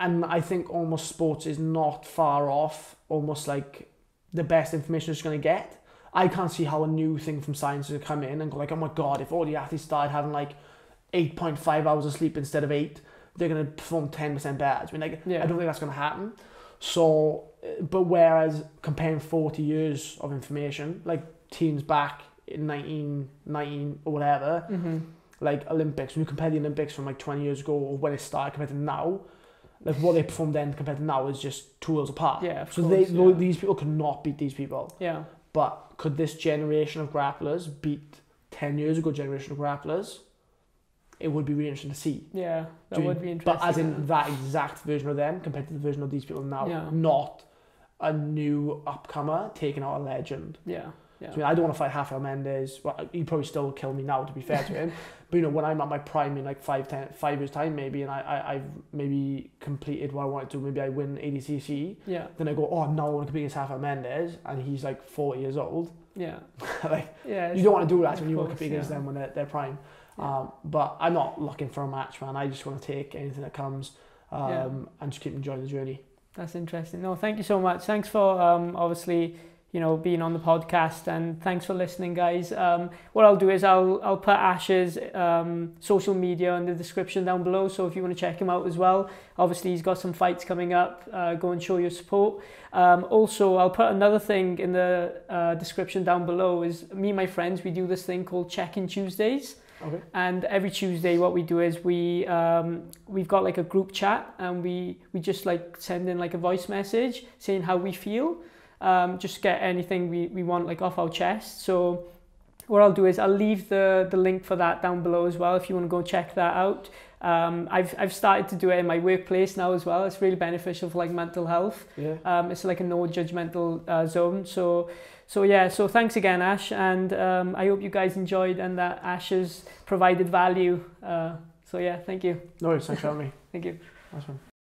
and I think almost sports is not far off. Almost like the best information it's going to get. I can't see how a new thing from science would come in and go like, oh my god, if all the athletes started having like 8.5 hours of sleep instead of eight, they're going to perform 10% better. I mean, like, Yeah. I don't think that's going to happen. So, uh, but whereas comparing 40 years of information, like teams back in 1919 or whatever, Mm-hmm. like Olympics, when you compare the Olympics from like 20 years ago or when it started compared to now, like what they performed then compared to now is just two worlds apart. Yeah, so course, they, yeah. these people could not beat these people. Yeah. But could this generation of grapplers beat 10 years ago generation of grapplers? It would be really interesting to see. Yeah. That would be interesting. But as in that exact version of them compared to the version of these people now, Yeah. not a new upcomer taking out a legend. Yeah. Yeah. So, I mean, I don't want to fight Rafael Mendes. Well, he'd probably still kill me now, to be fair to him. But you know, when I'm at my prime in like five, ten, five years time, maybe, and I, I, I've maybe completed what I wanted to. Maybe I win ADCC. Yeah. Then I go, oh, now I want to compete against Rafael Mendes, and he's like 40 years old. Yeah. like Yeah. you don't want to do that when you want to compete against them when they're, they're prime. Yeah. Um, but I'm not looking for a match, man. I just want to take anything that comes um, Yeah. and just keep enjoying the journey. That's interesting. No, thank you so much. Thanks for um, obviously, you know, being on the podcast, and thanks for listening, guys. Um, what I'll do is I'll I'll put Ash's um, social media in the description down below. So if you want to check him out as well, obviously he's got some fights coming up. Uh, go and show your support. Um, also, I'll put another thing in the uh, description down below. Is me and my friends we do this thing called Check-in Tuesdays. Okay. And every Tuesday, what we do is we um, we've got like a group chat, and we we just like send in like a voice message saying how we feel. Um, just get anything we, we want like off our chest. So what I'll do is I'll leave the the link for that down below as well if you want to go check that out. Um, I've I've started to do it in my workplace now as well. It's really beneficial for like mental health. Yeah. Um, it's like a no judgmental uh, zone. So, so yeah. So thanks again, Ash, and um, I hope you guys enjoyed and that Ash has provided value. Uh, so yeah, thank you, No worries. Thanks for having me. thank you. Fine.